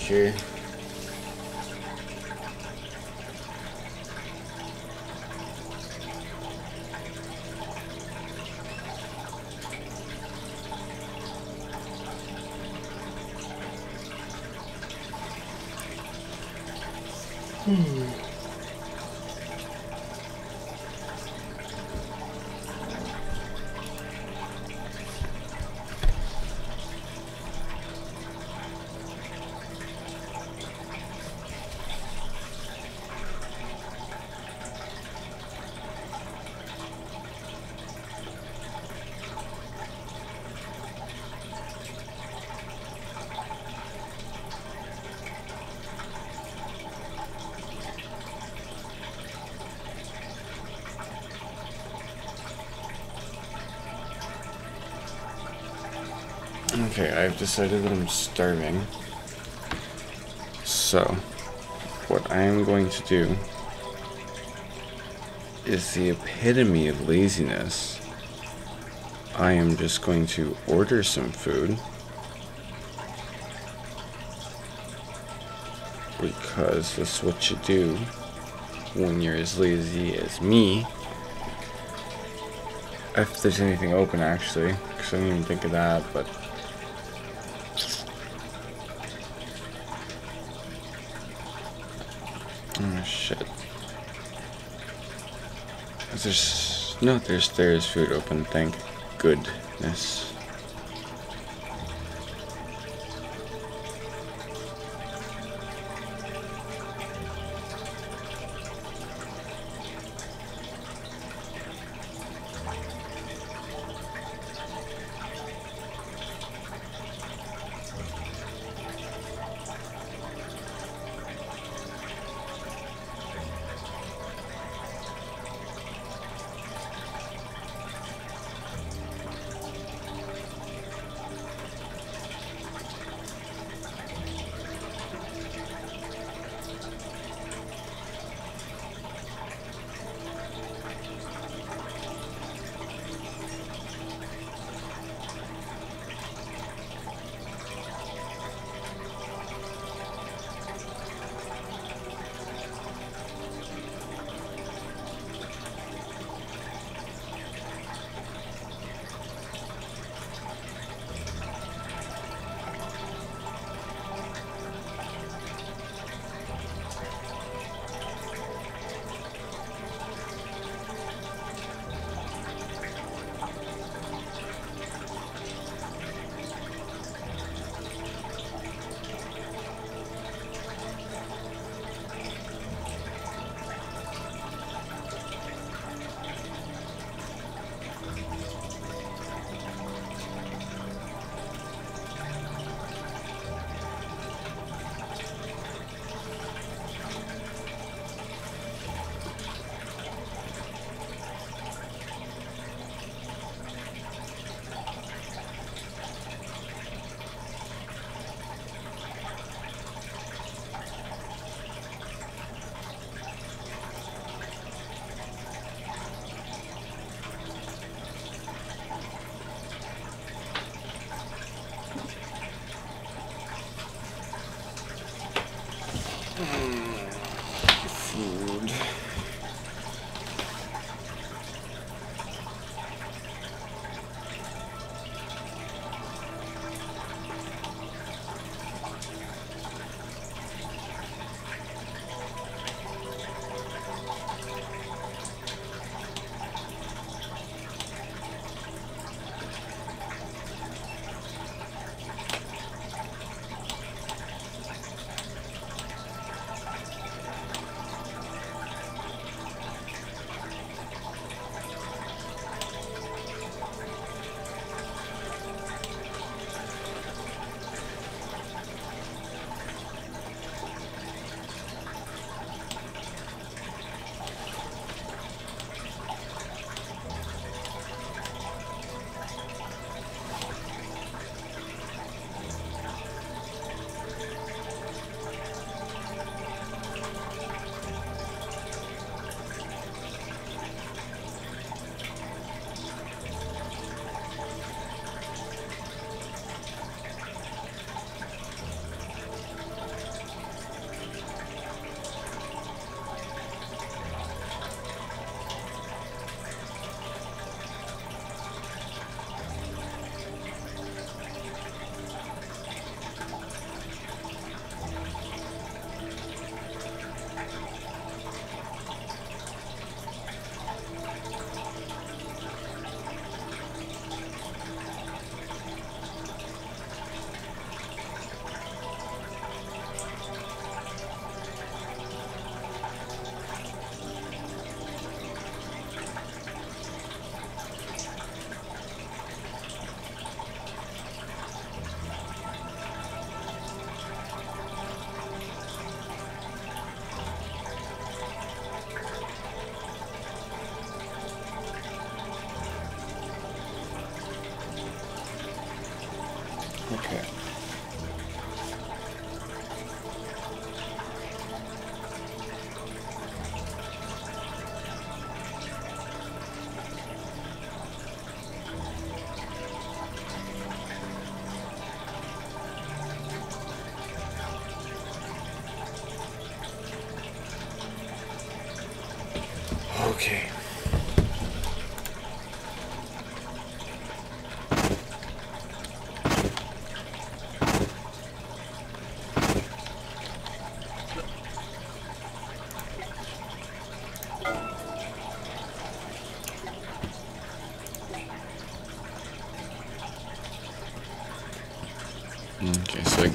Take here. Hmm. Okay, I've decided that I'm starving. So, what I am going to do is the epitome of laziness. I am just going to order some food. Because that's what you do when you're as lazy as me. If there's anything open, actually. Because I didn't even think of that, but. Oh, shit. There's. No, there's, there's food open, thank goodness.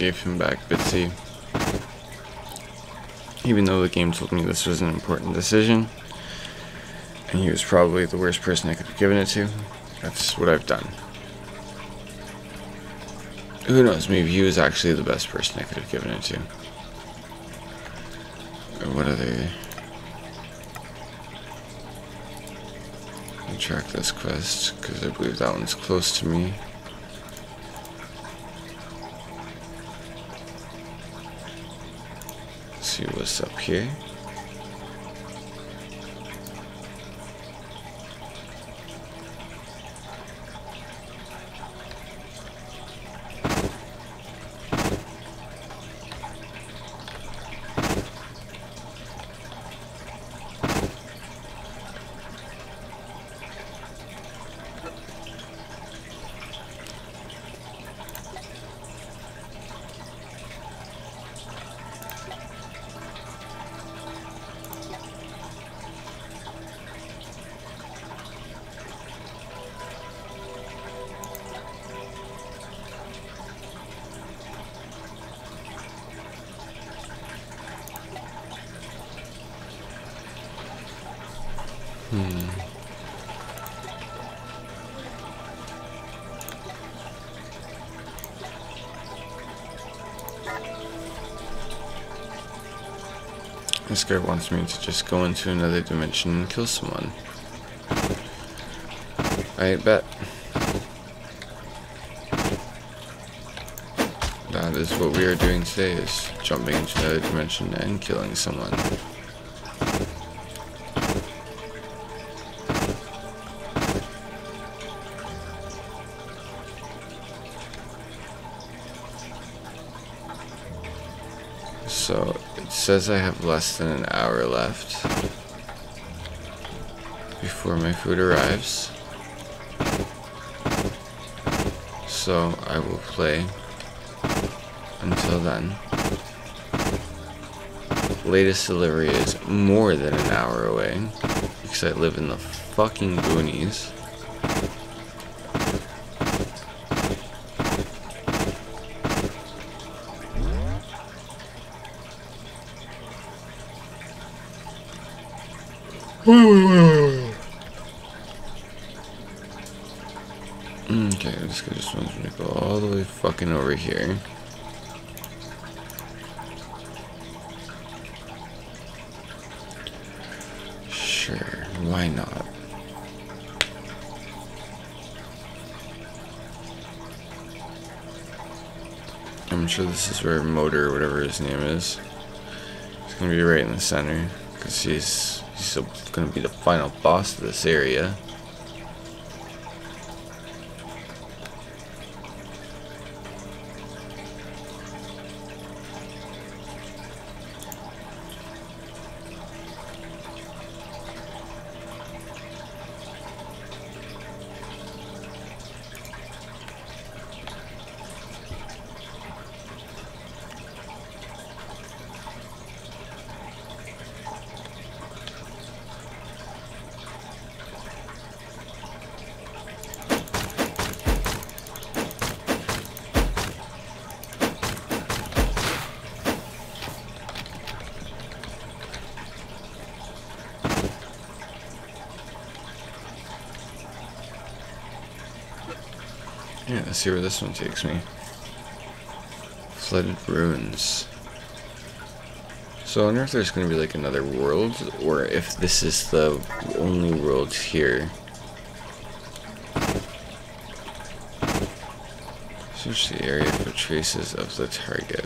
Gave him back Bitsy. Even though the game told me this was an important decision, and he was probably the worst person I could have given it to, that's what I've done. Who knows, maybe he was actually the best person I could have given it to. What other... Track this quest, because I believe that one's close to me. see what's Wants me to just go into another dimension and kill someone. I bet. That is what we are doing today, is jumping into another dimension and killing someone. Says I have less than an hour left before my food arrives. So I will play until then. Latest delivery is more than an hour away because I live in the fucking boonies. okay, this guy just wants me to go all the way fucking over here. Sure, why not? I'm sure this is where Motor, or whatever his name is, It's gonna be right in the center, because he's He's to be the final boss of this area. See where this one takes me. Flooded ruins. So I wonder if there's going to be like another world, or if this is the only world here. Search the area for traces of the target.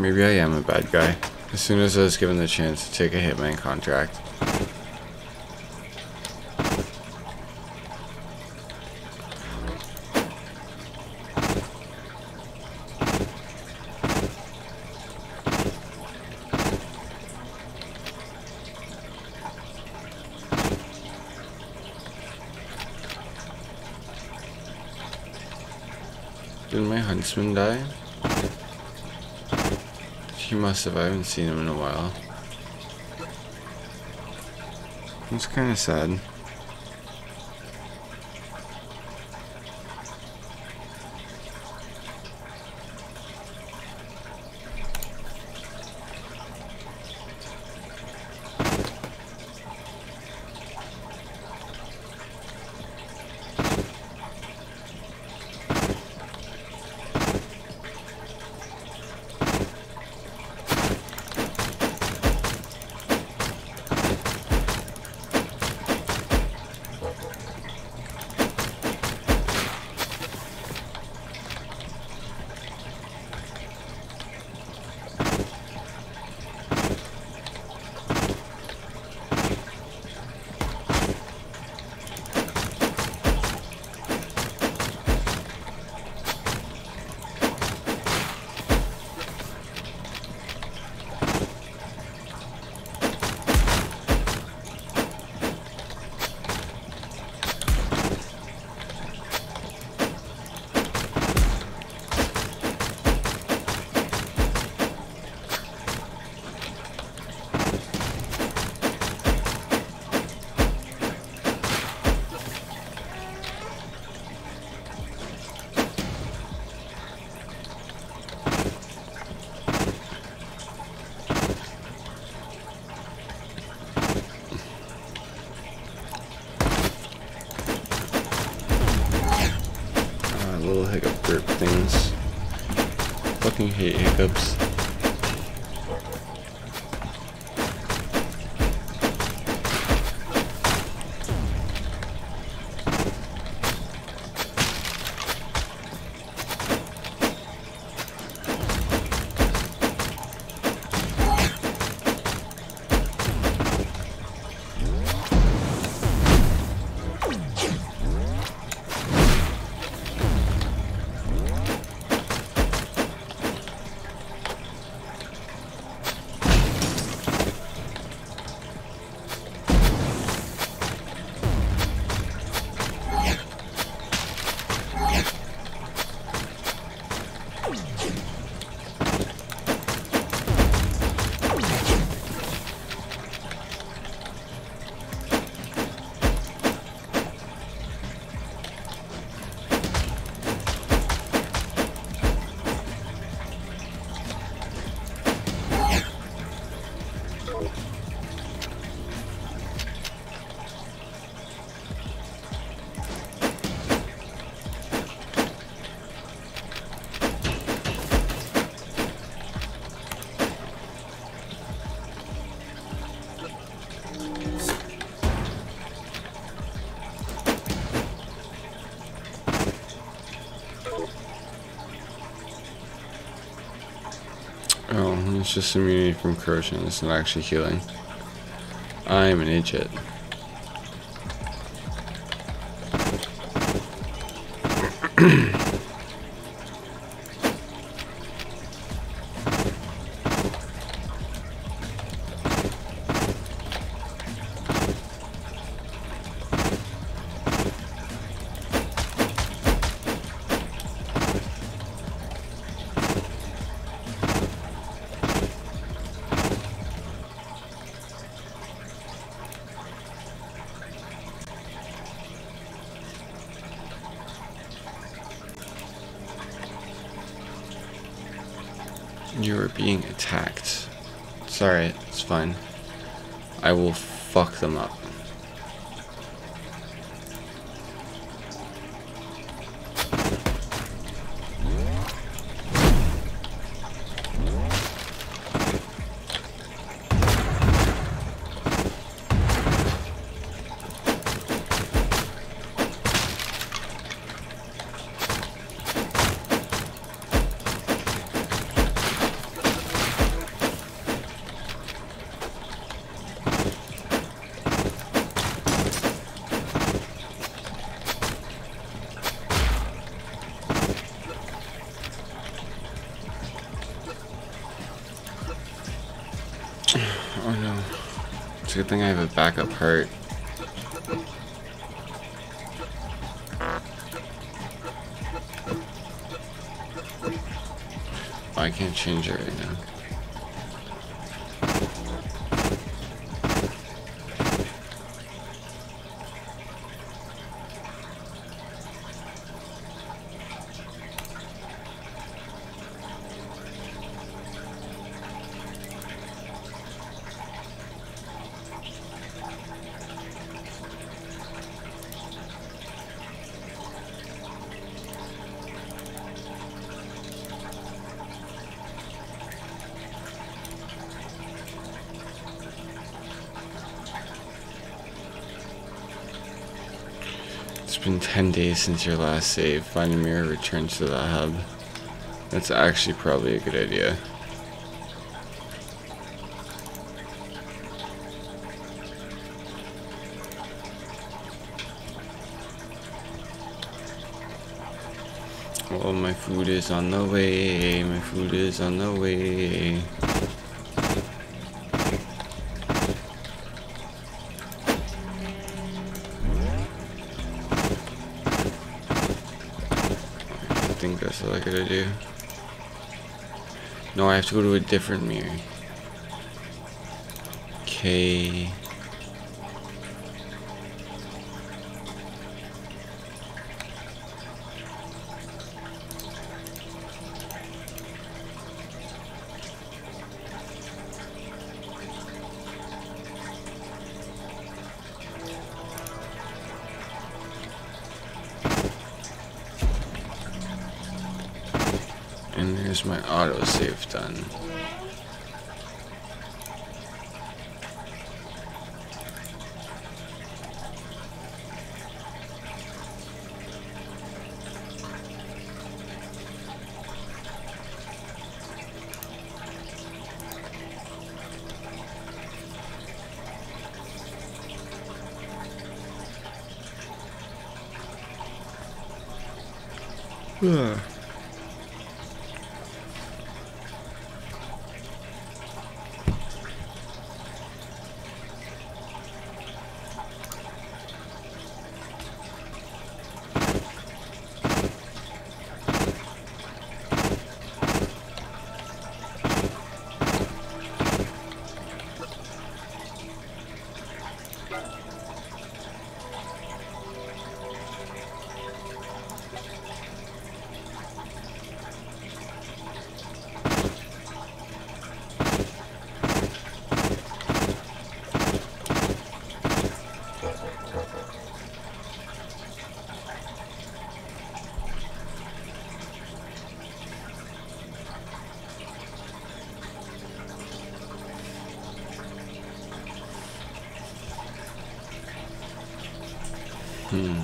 Maybe I am a bad guy. As soon as I was given the chance to take a hitman contract. Did my huntsman die? Have. I haven't seen him in a while. It's kind of sad. It's just immunity from corrosion. It's not actually healing. I'm an idiot. Fine. I will fuck them up. Thing I have a backup heart. Oh, I can't change it right now. It's been 10 days since your last save. Find a mirror, return to the hub. That's actually probably a good idea. Oh, my food is on the way. My food is on the way. think that's what I gotta do. No, I have to go to a different mirror. Okay. There's my autosave done. Ugh. Hmm.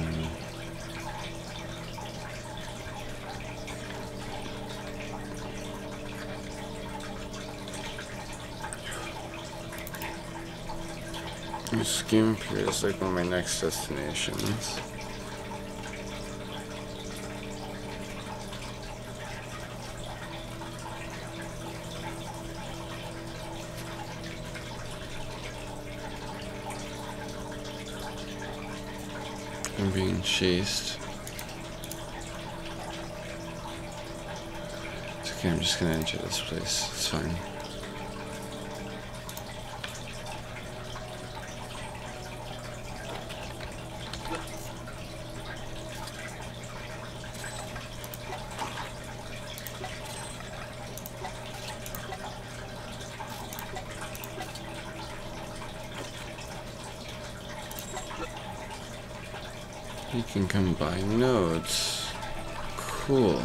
Skim here is like one of my next destinations. I'm being chased. It's okay, I'm just gonna enter this place. It's fine. Can combine nodes. Cool.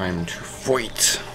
Time to fight.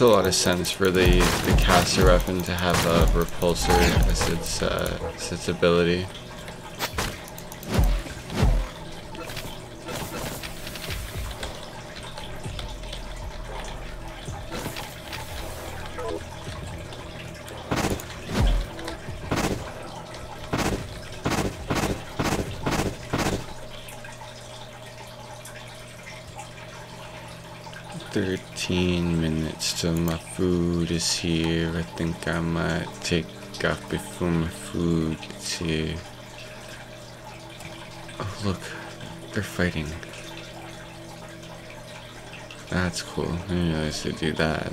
Makes a lot of sense for the, the caster weapon to have a repulsor as its, uh, as its ability. 13 minutes till my food is here. I think I might take off before my food gets here. Oh, look, they're fighting. That's cool. I didn't realize they do that.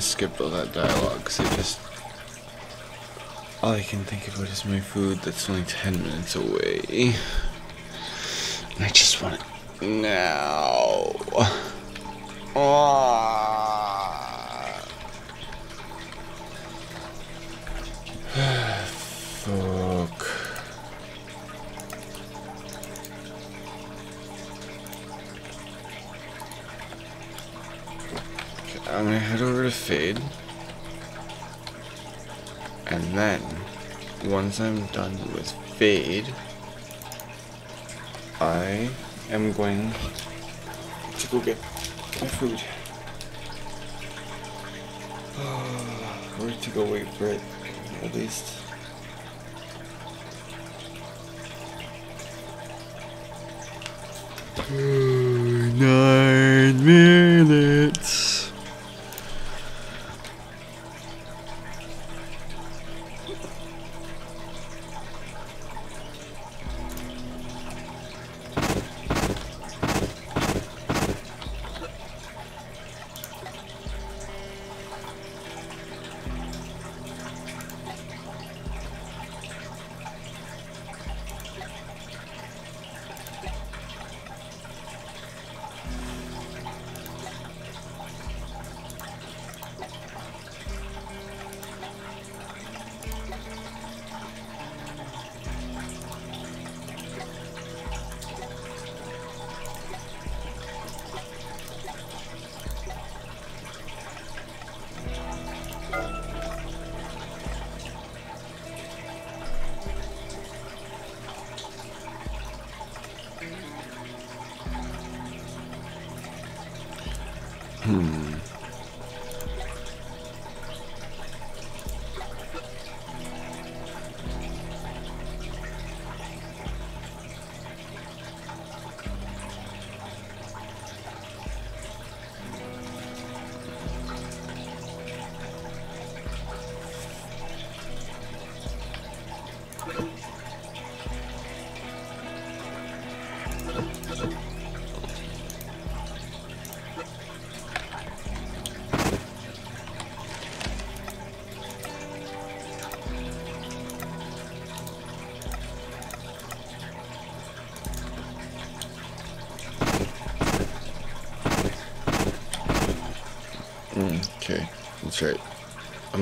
just gonna skip all that dialogue because I just. All I can think about is my food that's only 10 minutes away. And I just want it now. Ah. Fuck. Okay, I'm gonna head over to Fade. And then, once I'm done with Fade, I am going to go get my food. Or to go wait for it, at least.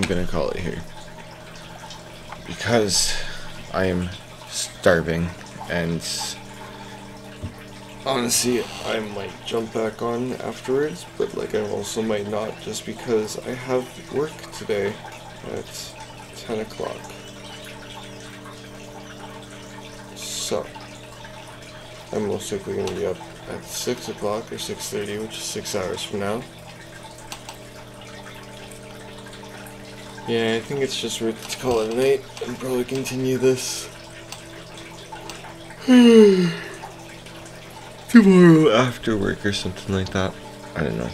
Gonna call it here. Because I am starving and honestly I might jump back on afterwards, but like I also might not just because I have work today at 10 o'clock. So I'm most likely gonna be up at 6 o'clock or 6.30, which is 6 hours from now. Yeah, I think it's just worth to call it a night and probably continue this tomorrow after work or something like that. I don't know.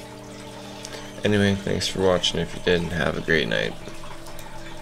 Anyway, thanks for watching. If you did, have a great night.